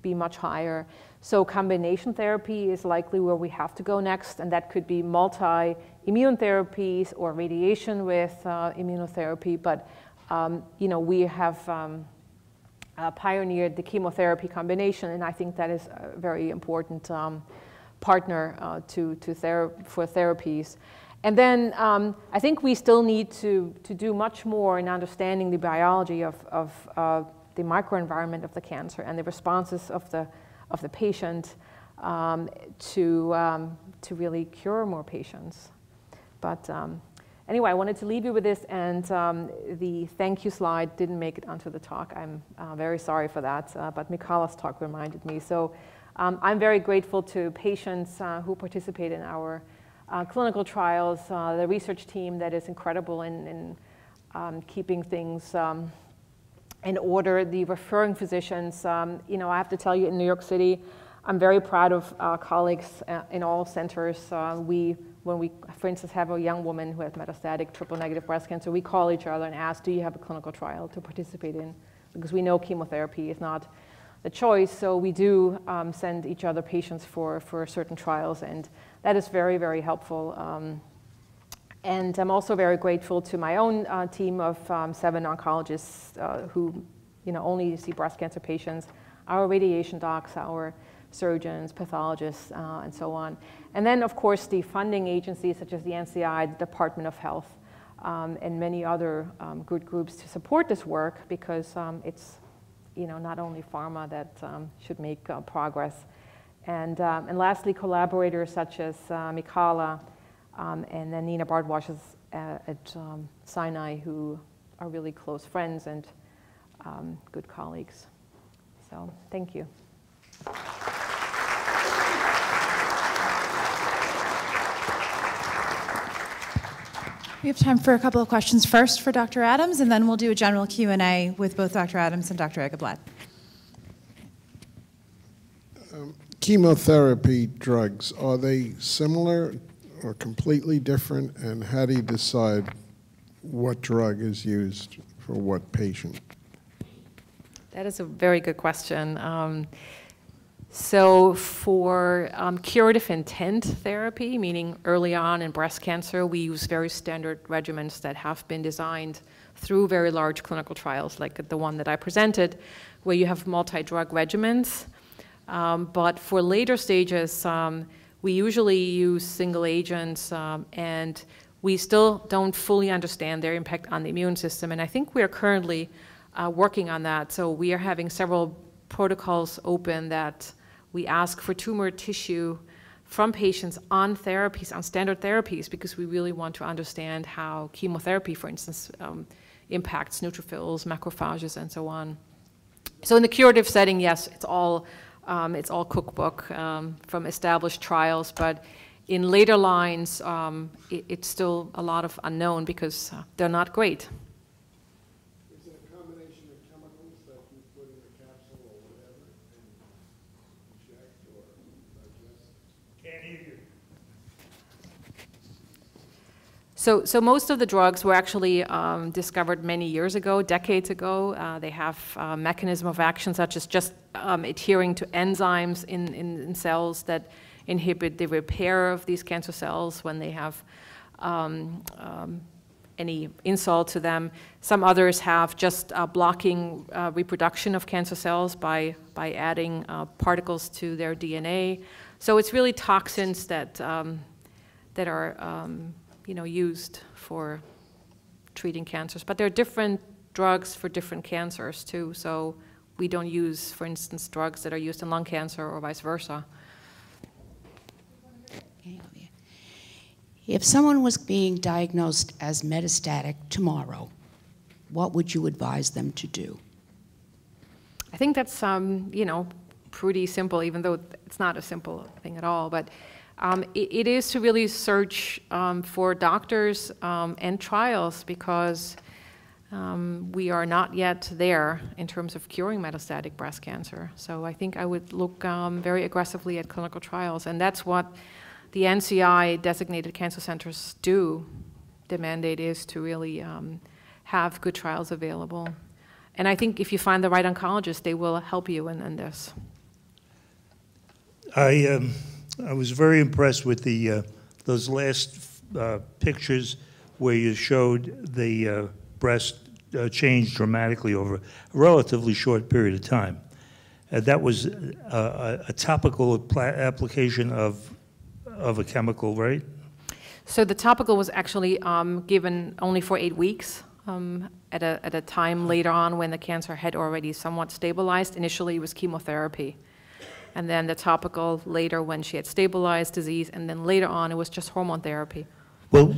be much higher. So combination therapy is likely where we have to go next, and that could be multi-immune therapies or radiation with uh, immunotherapy. But um, you know, we have um, uh, pioneered the chemotherapy combination, and I think that is a very important um, partner uh, to, to for therapies. And then um, I think we still need to, to do much more in understanding the biology of, of uh, the microenvironment of the cancer and the responses of the, of the patient um, to, to really cure more patients. But anyway, I wanted to leave you with this, and um, the thank you slide didn't make it onto the talk. I'm uh, very sorry for that, uh, but Mikala's talk reminded me. So um, I'm very grateful to patients uh, who participate in our uh, clinical trials, uh, the research team that is incredible in, in um, keeping things um, in order, the referring physicians. Um, you know, I have to tell you, in New York City, I'm very proud of our colleagues uh, in all centers. we when we, for instance, have a young woman who has metastatic triple negative breast cancer, we call each other and ask, do you have a clinical trial to participate in? Because we know chemotherapy is not the choice, so we do um, send each other patients for, for certain trials, and that is very, very helpful. Um, and I'm also very grateful to my own uh, team of um, seven oncologists uh, who you know, only see breast cancer patients, our radiation docs, our surgeons, pathologists, uh, and so on. And then, of course, the funding agencies such as the NCI, the Department of Health, um, and many other um, good groups to support this work because um, it's you know, not only pharma that um, should make uh, progress. And, um, and lastly, collaborators such as uh, Mikala um, and then Nina Bhardwaj at, at Sinai who are really close friends and good colleagues. So thank you. We have time for a couple of questions first for Dr. Adams, and then we'll do a general Q&A with both Dr. Adams and Dr. Egeblad. Um, chemotherapy drugs, are they similar or completely different? And how do you decide what drug is used for what patient? That is a very good question. Um, so for um, curative intent therapy, meaning early on in breast cancer, we use very standard regimens that have been designed through very large clinical trials, like the one that I presented, where you have multi-drug regimens. Um, but for later stages, um, we usually use single agents, um, and we still don't fully understand their impact on the immune system. And I think we are currently uh, working on that. So we are having several protocols open that we ask for tumor tissue from patients on therapies, on standard therapies, because we really want to understand how chemotherapy, for instance, um, impacts neutrophils, macrophages, and so on. So in the curative setting, yes, it's all, um, it's all cookbook um, from established trials, but in later lines, um, it, it's still a lot of unknown because uh, they're not great. So, so most of the drugs were actually um, discovered many years ago, decades ago. Uh, they have a mechanism of action such as just um, adhering to enzymes in, in, in, cells that inhibit the repair of these cancer cells when they have um, um any insult to them. Some others have just uh, blocking uh, reproduction of cancer cells by, by adding uh, particles to their DNA. So it's really toxins that, um, that are um, you know, used for treating cancers. But there are different drugs for different cancers too. So we don't use, for instance, drugs that are used in lung cancer or vice versa. If someone was being diagnosed as metastatic tomorrow, what would you advise them to do? I think that's, um, you know, pretty simple, even though it's not a simple thing at all. But um, it, it is to really search um, for doctors um, and trials because um, we are not yet there in terms of curing metastatic breast cancer. So I think I would look um, very aggressively at clinical trials, and that's what the NCI designated cancer centers do. The mandate is to really um, have good trials available. And I think if you find the right oncologist, they will help you in, in this. I I was very impressed with the uh, those last uh, pictures where you showed the uh, breast uh, change dramatically over a relatively short period of time. Uh, that was a, a topical application of of a chemical, right? So the topical was actually um, given only for eight weeks. Um, at, a, at a time later on when the cancer had already somewhat stabilized. Initially, it was chemotherapy and then the topical later when she had stabilized disease, and then later on it was just hormone therapy. Well,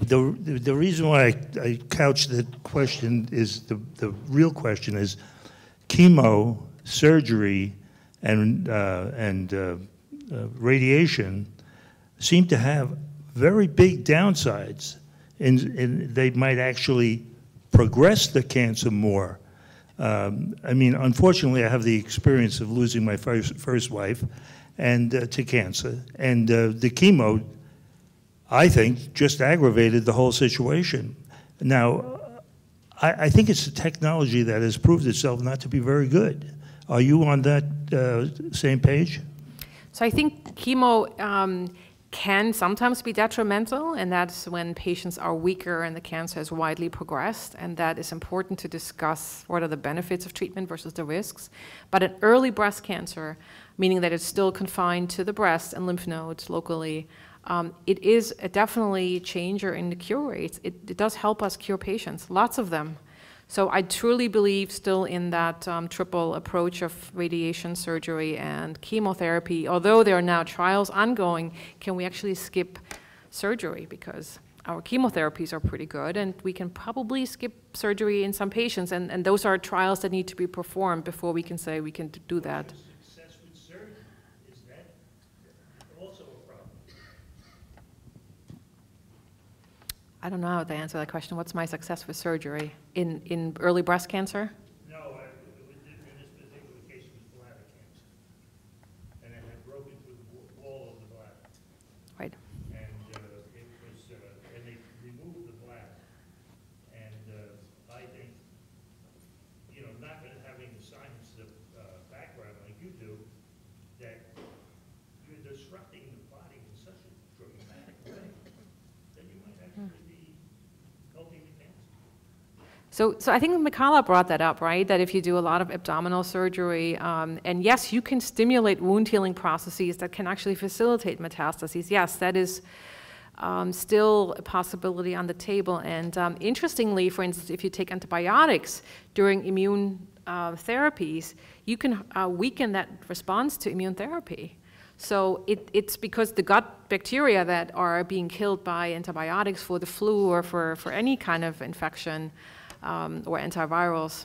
the, the reason why I, I couch the question is the, the real question is chemo, surgery, and, uh, and uh, uh, radiation seem to have very big downsides. And, and they might actually progress the cancer more um, I mean, unfortunately, I have the experience of losing my first, first wife and uh, to cancer. And uh, the chemo, I think, just aggravated the whole situation. Now, I, I, think it's the technology that has proved itself not to be very good. Are you on that uh, same page? So I think chemo um, can sometimes be detrimental, and that's when patients are weaker and the cancer has widely progressed, and that is important to discuss what are the benefits of treatment versus the risks. But in early breast cancer, meaning that it's still confined to the breast and lymph nodes locally, um, it is a definitely changer in the cure rates. It, it, does help us cure patients, lots of them. So I truly believe still in that um, triple approach of radiation, surgery, and chemotherapy. Although there are now trials ongoing, can we actually skip surgery? Because our chemotherapies are pretty good, and we can probably skip surgery in some patients, and, and those are trials that need to be performed before we can say we can do that. I don't know how to answer that question. What's my success with surgery in, in early breast cancer? So, so I think Mikala brought that up, right? That if you do a lot of abdominal surgery, um, and yes, you can stimulate wound healing processes that can actually facilitate metastases. Yes, that is um, still a possibility on the table. And um, interestingly, for instance, if you take antibiotics during immune uh, therapies, you can uh, weaken that response to immune therapy. So it, it's because the gut bacteria that are being killed by antibiotics for the flu or for, for any kind of infection um, or antivirals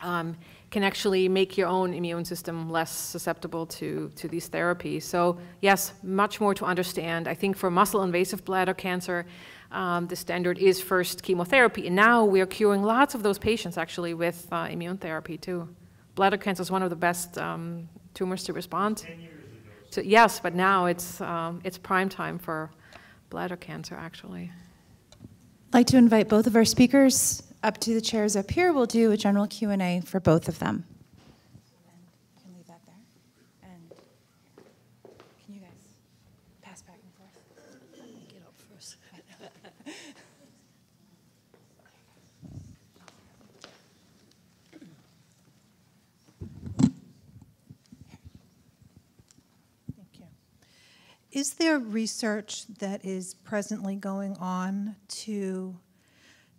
um, can actually make your own immune system less susceptible to, to these therapies. So yes, much more to understand. I think for muscle invasive bladder cancer, um, the standard is first chemotherapy. And now we are curing lots of those patients actually with uh, immune therapy too. Bladder cancer is one of the best um, tumors to respond to. Yes, but now it's, um, it's prime time for bladder cancer actually. I'd like to invite both of our speakers up to the chairs up here. We'll do a general Q&A for both of them. Can leave that there. And can you guys pass back and forth? Thank you. Is there research that is presently going on to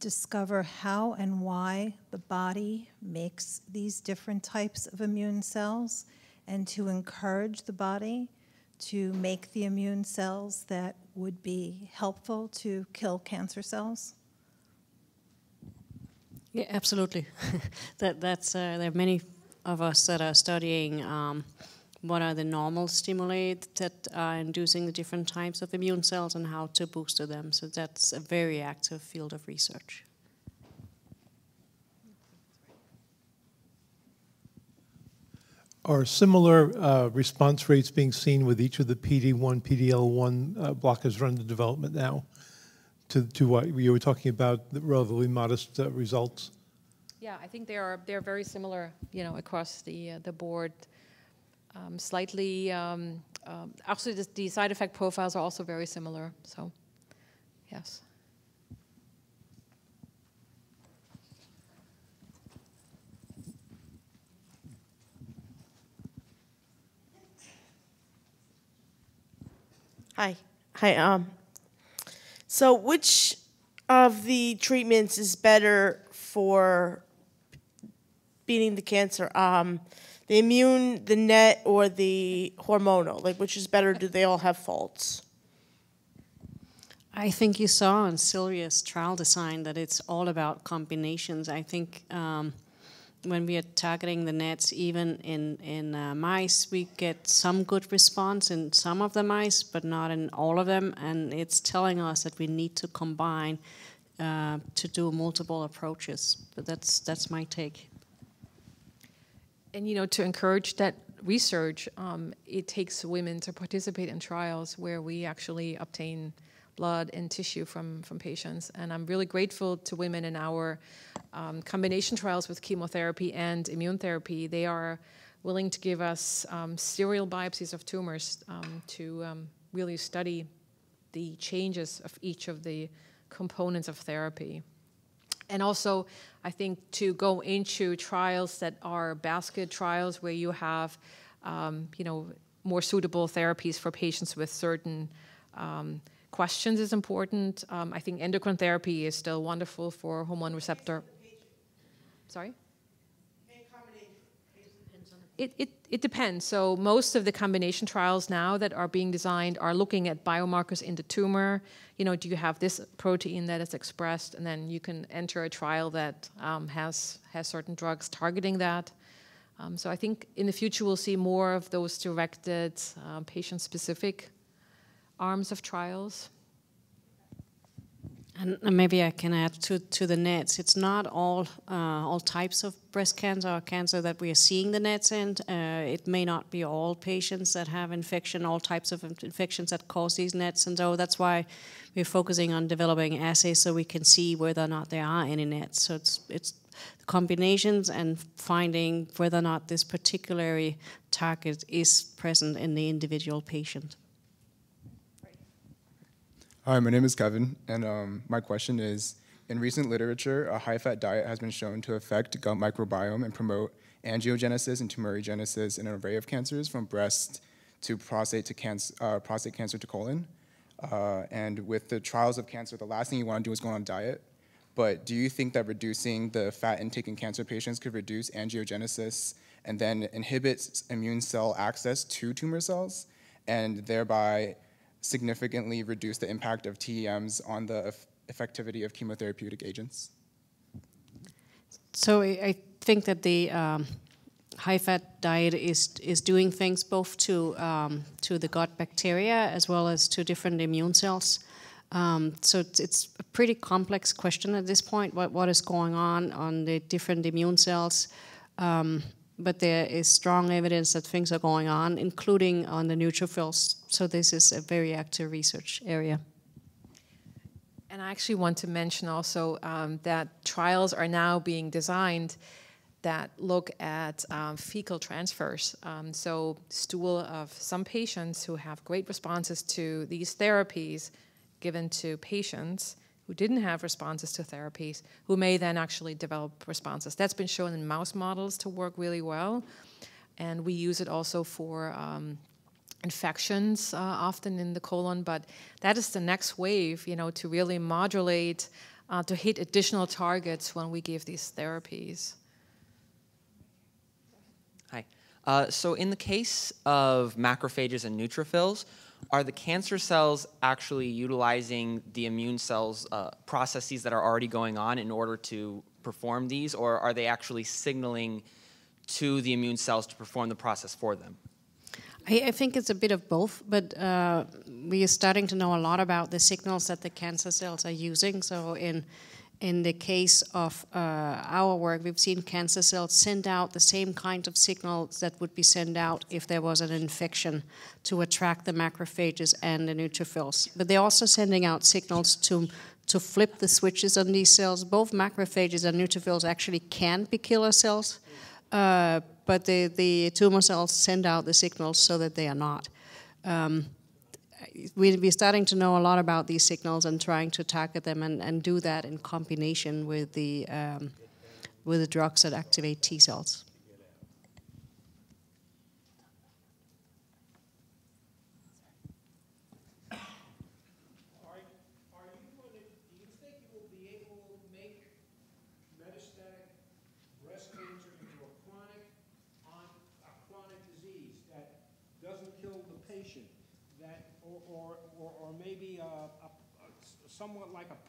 discover how and why the body makes these different types of immune cells and to encourage the body to make the immune cells that would be helpful to kill cancer cells? Yeah, absolutely. [laughs] that, that's, uh, there are many of us that are studying um, what are the normal stimuli that are inducing the different types of immune cells and how to boost them. So that's a very active field of research. Are similar uh, response rates being seen with each of the PD-1, PD-L1 uh, blockers run the development now to, to what you were talking about, the relatively modest uh, results? Yeah, I think they are they're very similar, you know, across the uh, the board um, slightly, um, um, actually the, the side effect profiles are also very similar, so yes. Hi. Hi. Um. So, which of the treatments is better for beating the cancer? Um, the immune, the net, or the hormonal? Like, which is better? Do they all have faults? I think you saw in Sylvia's trial design that it's all about combinations. I think um, when we are targeting the nets, even in in uh, mice, we get some good response in some of the mice, but not in all of them. And it's telling us that we need to combine uh, to do multiple approaches. But that's that's my take and you know, to encourage that research, um, it takes women to participate in trials where we actually obtain blood and tissue from, from patients. And I'm really grateful to women in our um, combination trials with chemotherapy and immune therapy. They are willing to give us um, serial biopsies of tumors um, to um, really study the changes of each of the components of therapy. And also, I think to go into trials that are basket trials where you have um, you know, more suitable therapies for patients with certain um, questions is important. Um, I think endocrine therapy is still wonderful for hormone receptor. Sorry? It, it, it depends. So most of the combination trials now that are being designed are looking at biomarkers in the tumor. You know, do you have this protein that is expressed, and then you can enter a trial that um, has has certain drugs targeting that. Um, so I think in the future we'll see more of those directed um, patient-specific arms of trials. And maybe I can add to, to the NETs. It's not all uh, all types of breast cancer or cancer that we are seeing the NETs in. Uh, it may not be all patients that have infection, all types of infections that cause these NETs, and so that's why we're focusing on developing assays so we can see whether or not there are any NETs. So it's it's the combinations and finding whether or not this particular target is present in the individual patient. Hi, my name is Kevin, and um, my question is, in recent literature, a high-fat diet has been shown to affect gut microbiome and promote angiogenesis and tumorigenesis in an array of cancers, from breast to prostate to cancer, uh, prostate cancer to colon. Uh, and with the trials of cancer, the last thing you want to do is go on a diet. But do you think that reducing the fat intake in cancer patients could reduce angiogenesis and then inhibit immune cell access to tumor cells, and thereby significantly reduce the impact of TEMs on the eff effectivity of chemotherapeutic agents? So I think that the um, high-fat diet is is doing things both to um, to the gut bacteria as well as to different immune cells. Um, so it's, it's, a pretty complex question at this point. What what is going on on the different immune cells? Um, but there is strong evidence that things are going on, including on the neutrophils. So this is a very active research area. And I actually want to mention also um, that trials are now being designed that look at um, fecal transfers. Um, so stool of some patients who have great responses to these therapies given to patients who didn't have responses to therapies, who may then actually develop responses. That's been shown in mouse models to work really well. And we use it also for um, infections uh, often in the colon, but that is the next wave, you know, to really modulate, uh, to hit additional targets when we give these therapies. Hi. Uh, so in the case of macrophages and neutrophils, are the cancer cells actually utilizing the immune cells uh, processes that are already going on in order to perform these, or are they actually signaling to the immune cells to perform the process for them? I, I think it's a bit of both, but uh, we are starting to know a lot about the signals that the cancer cells are using. So in in the case of uh, our work, we've seen cancer cells send out the same kind of signals that would be sent out if there was an infection to attract the macrophages and the neutrophils. But they're also sending out signals to to flip the switches on these cells. Both macrophages and neutrophils actually can be killer cells, uh, but the, the tumor cells send out the signals so that they are not. Um, we're be starting to know a lot about these signals and trying to target them and, and do that in combination with the, um, with the drugs that activate T cells.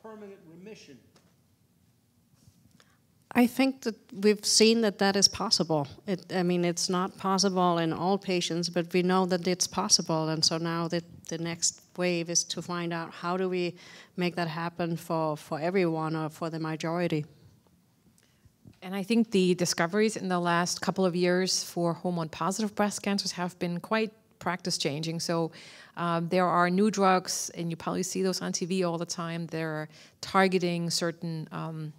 Permanent remission? I think that we've seen that that is possible. It, I mean, it's not possible in all patients, but we know that it's possible. And so now the, the next wave is to find out how do we make that happen for, for everyone or for the majority. And I think the discoveries in the last couple of years for hormone positive breast cancers have been quite practice changing. So um, there are new drugs, and you probably see those on TV all the time. They're targeting certain um,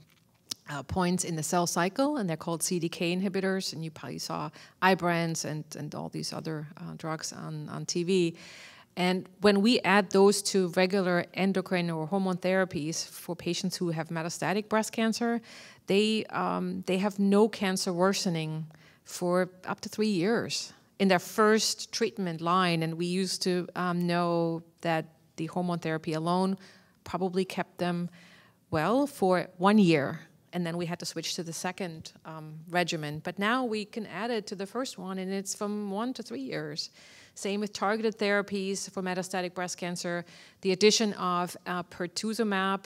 uh, points in the cell cycle, and they're called CDK inhibitors. And you probably saw Ibrance and, and all these other uh, drugs on, on TV. And when we add those to regular endocrine or hormone therapies for patients who have metastatic breast cancer, they, um, they have no cancer worsening for up to three years. In their first treatment line, and we used to um, know that the hormone therapy alone probably kept them well for one year. And then we had to switch to the second um, regimen. But now we can add it to the first one, and it's from one to three years. Same with targeted therapies for metastatic breast cancer. The addition of uh, pertuzumab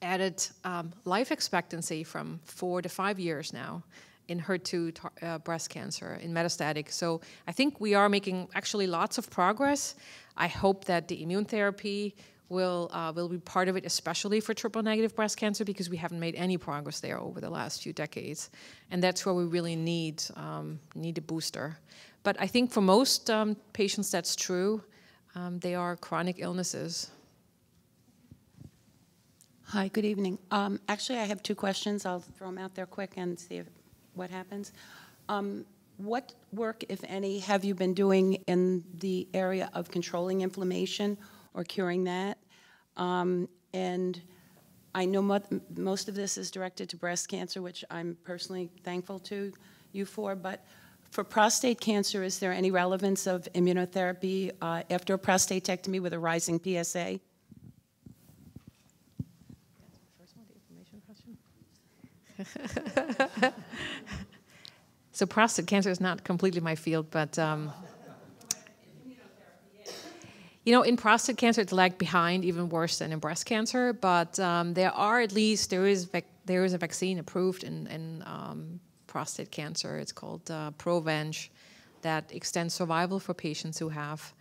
added um, life expectancy from four to five years now in HER2 uh, breast cancer in metastatic. So I think we are making actually lots of progress. I hope that the immune therapy will uh, will be part of it, especially for triple negative breast cancer, because we haven't made any progress there over the last few decades, and that's where we really need um, need a booster. But I think for most um, patients, that's true. Um, they are chronic illnesses. Hi, good evening. Um, actually, I have two questions. I'll throw them out there quick and see if, what happens. Um, what work, if any, have you been doing in the area of controlling inflammation or curing that? Um, and I know mo most of this is directed to breast cancer, which I'm personally thankful to you for, but for prostate cancer, is there any relevance of immunotherapy uh, after a prostatectomy with a rising PSA? [laughs] so prostate cancer is not completely my field, but um, you know, in prostate cancer, it's lagged behind even worse than in breast cancer. But um, there are at least there is there is a vaccine approved in, in um, prostate cancer. It's called uh, Provenge, that extends survival for patients who have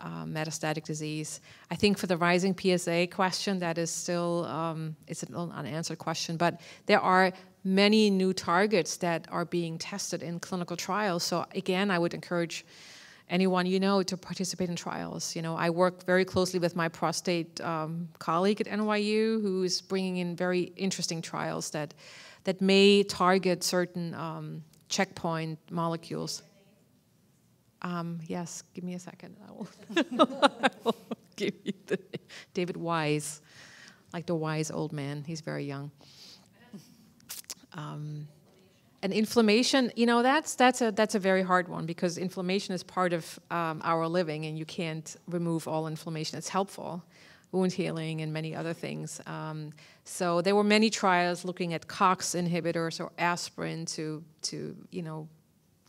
uh, metastatic disease. I think for the rising PSA question, that is still um, it's an unanswered question. But there are many new targets that are being tested in clinical trials. So again, I would encourage anyone you know to participate in trials. You know, I work very closely with my prostate um, colleague at NYU, who is bringing in very interesting trials that that may target certain um, checkpoint molecules. Um, yes, give me a second. I will, I [laughs] will give you the David Wise, like the wise old man. He's very young. Um, and inflammation, you know, that's that's a that's a very hard one because inflammation is part of um, our living, and you can't remove all inflammation. It's helpful, wound healing, and many other things. Um, so there were many trials looking at COX inhibitors or aspirin to to you know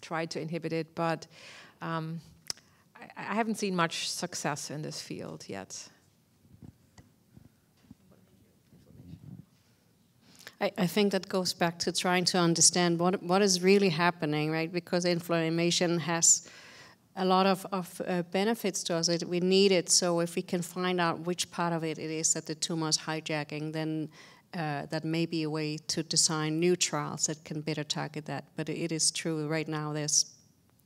try to inhibit it, but um, I, I haven't seen much success in this field yet. I, think that goes back to trying to understand what, what is really happening, right? Because inflammation has a lot of, of uh, benefits to us that we need it. So if we can find out which part of it it is that the tumor is hijacking, then uh, that may be a way to design new trials that can better target that. But it is true right now. There's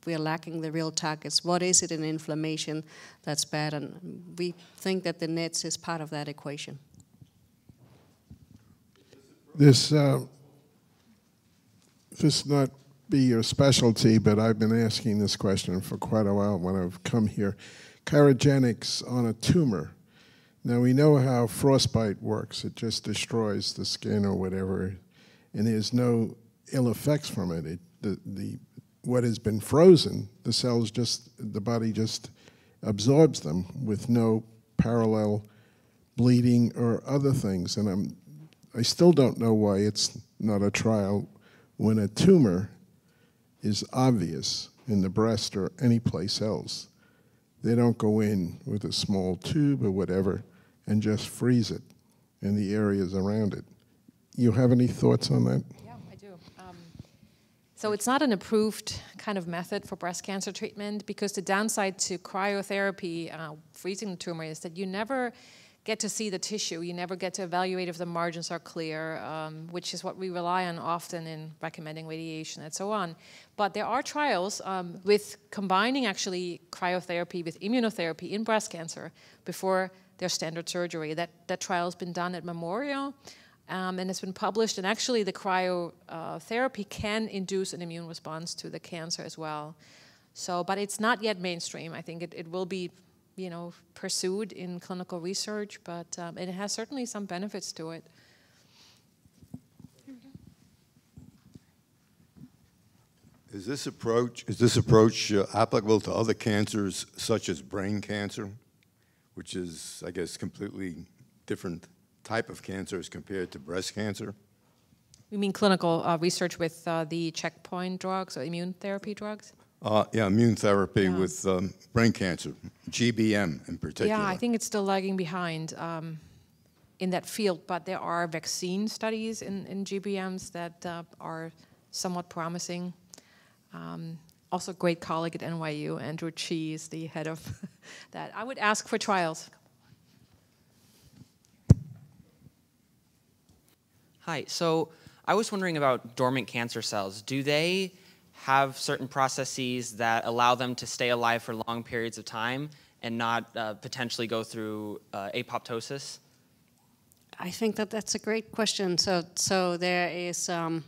we are lacking the real targets. What is it in inflammation that's bad? And we think that the NETs is part of that equation. This uh, this not be your specialty, but I've been asking this question for quite a while when I've come here. Cryogenics on a tumor. Now we know how frostbite works. It just destroys the skin or whatever, and there's no ill effects from it. it the, the what has been frozen, the cells just the body just absorbs them with no parallel bleeding or other things. And I'm I still don't know why it's not a trial when a tumor is obvious in the breast or any place else. They don't go in with a small tube or whatever and just freeze it in the areas around it. You have any thoughts on that? Yeah, I do. Um, so it's not an approved kind of method for breast cancer treatment because the downside to cryotherapy, uh, freezing the tumor, is that you never get to see the tissue. You never get to evaluate if the margins are clear, um, which is what we rely on often in recommending radiation and so on. But there are trials um, with combining actually cryotherapy with immunotherapy in breast cancer before their standard surgery. That, that trial has been done at Memorial. Um, and it's been published, and actually, the cryotherapy can induce an immune response to the cancer as well. So, but it's not yet mainstream. I think it, it will be you know, pursued in clinical research, but um, it has certainly some benefits to it. Is this approach, is this approach uh, applicable to other cancers such as brain cancer, which is, I guess, completely different type of cancer as compared to breast cancer? You mean clinical uh, research with uh, the checkpoint drugs or immune therapy drugs? Uh, yeah, immune therapy with um, brain cancer, GBM in particular. Yeah, I think it's still lagging behind um, in that field, but there are vaccine studies in, in GBMs that uh, are somewhat promising. Um, also, a great colleague at NYU, Andrew Chi, is the head of [laughs] that. I would ask for trials. Hi. So I was wondering about dormant cancer cells. Do they have certain processes that allow them to stay alive for long periods of time and not uh, potentially go through uh, apoptosis? I think that that's a great question. So, so there is um,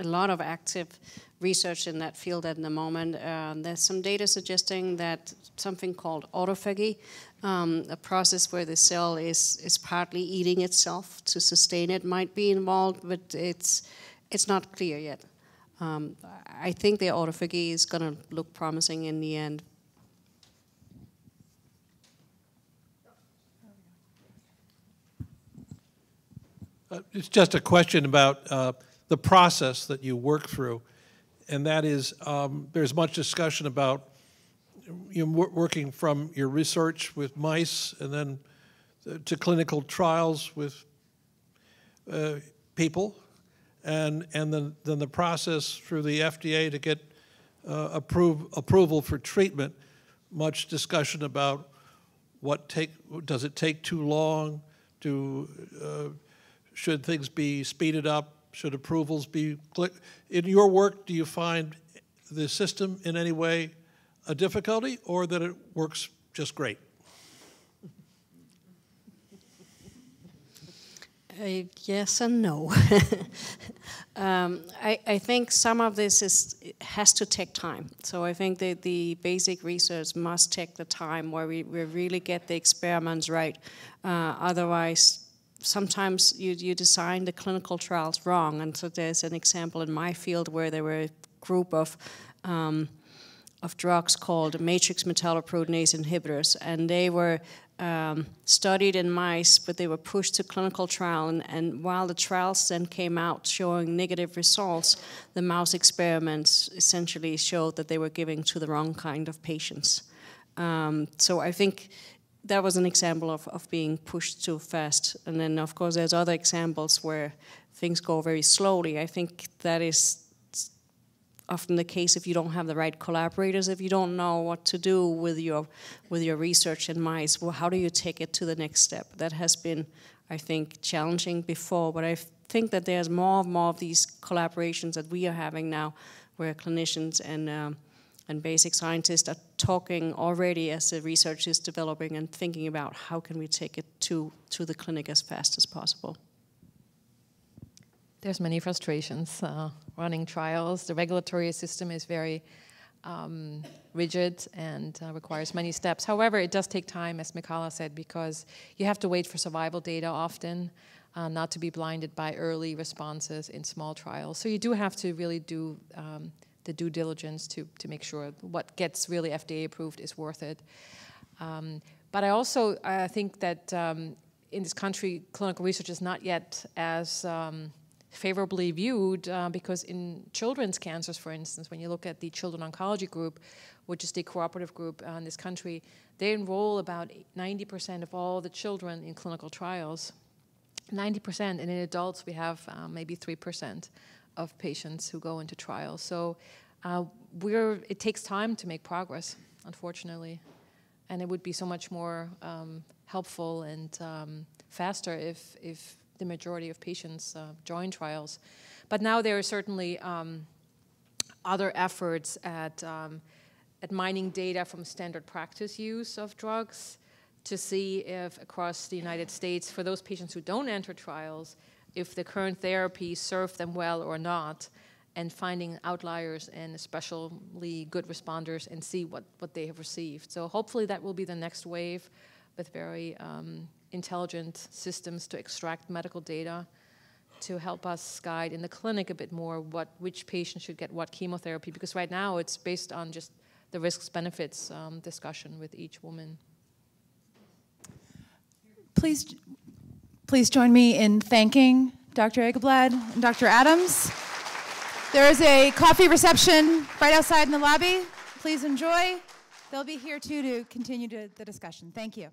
a lot of active research in that field at the moment. Uh, there's some data suggesting that something called autophagy, um, a process where the cell is, is partly eating itself to sustain it, might be involved, but it's, it's not clear yet. Um, I think the autophagy is going to look promising in the end. Uh, it's just a question about uh, the process that you work through, and that is um, there's much discussion about you know, working from your research with mice and then to clinical trials with uh, people, and and then then the process through the FDA to get uh, approve, approval for treatment. Much discussion about what take does it take too long? Do uh, should things be speeded up? Should approvals be in your work? Do you find the system in any way a difficulty, or that it works just great? Uh, yes and no. [laughs] um, I, I, think some of this is has to take time. So I think that the basic research must take the time where we, we really get the experiments right. Uh, otherwise, sometimes you, you design the clinical trials wrong. And so there's an example in my field where there were a group of um, of drugs called matrix metalloproteinase inhibitors, and they were um, studied in mice, but they were pushed to clinical trial. And, and, while the trials then came out showing negative results, the mouse experiments essentially showed that they were giving to the wrong kind of patients. Um, so I think that was an example of, of being pushed too fast. And then, of course, there's other examples where things go very slowly. I think that is often the case if you don't have the right collaborators, if you don't know what to do with your with your research in mice. Well, how do you take it to the next step? That has been, I think, challenging before, but I think that there's more and more of these collaborations that we are having now, where clinicians and um, and basic scientists are talking already as the research is developing and thinking about how can we take it to, to the clinic as fast as possible. There's many frustrations uh, running trials. The regulatory system is very um, rigid and uh, requires many steps. However, it does take time, as Mikala said, because you have to wait for survival data often, uh, not to be blinded by early responses in small trials. So you do have to really do um, the due diligence to, to make sure what gets really FDA approved is worth it. Um, but I also I think that um, in this country, clinical research is not yet as um, favorably viewed uh, because in children's cancers, for instance, when you look at the Children Oncology Group, which is the cooperative group uh, in this country, they enroll about 90% of all the children in clinical trials. 90%, and in adults, we have uh, maybe 3% of patients who go into trials. So uh, we're, it takes time to make progress, unfortunately. And it would be so much more um, helpful and um, faster if, if the majority of patients uh, join trials. But now there are certainly um, other efforts at, um, at mining data from standard practice use of drugs to see if across the United States, for those patients who don't enter trials, if the current therapy served them well or not, and finding outliers and especially good responders and see what, what they have received. So hopefully that will be the next wave with very um, intelligent systems to extract medical data to help us guide in the clinic a bit more what which patient should get what chemotherapy because right now it's based on just the risks benefits um, discussion with each woman. Please, please join me in thanking Dr. Egeblad and Dr. Adams. There is a coffee reception right outside in the lobby. Please enjoy. They'll be here too to continue to the discussion. Thank you.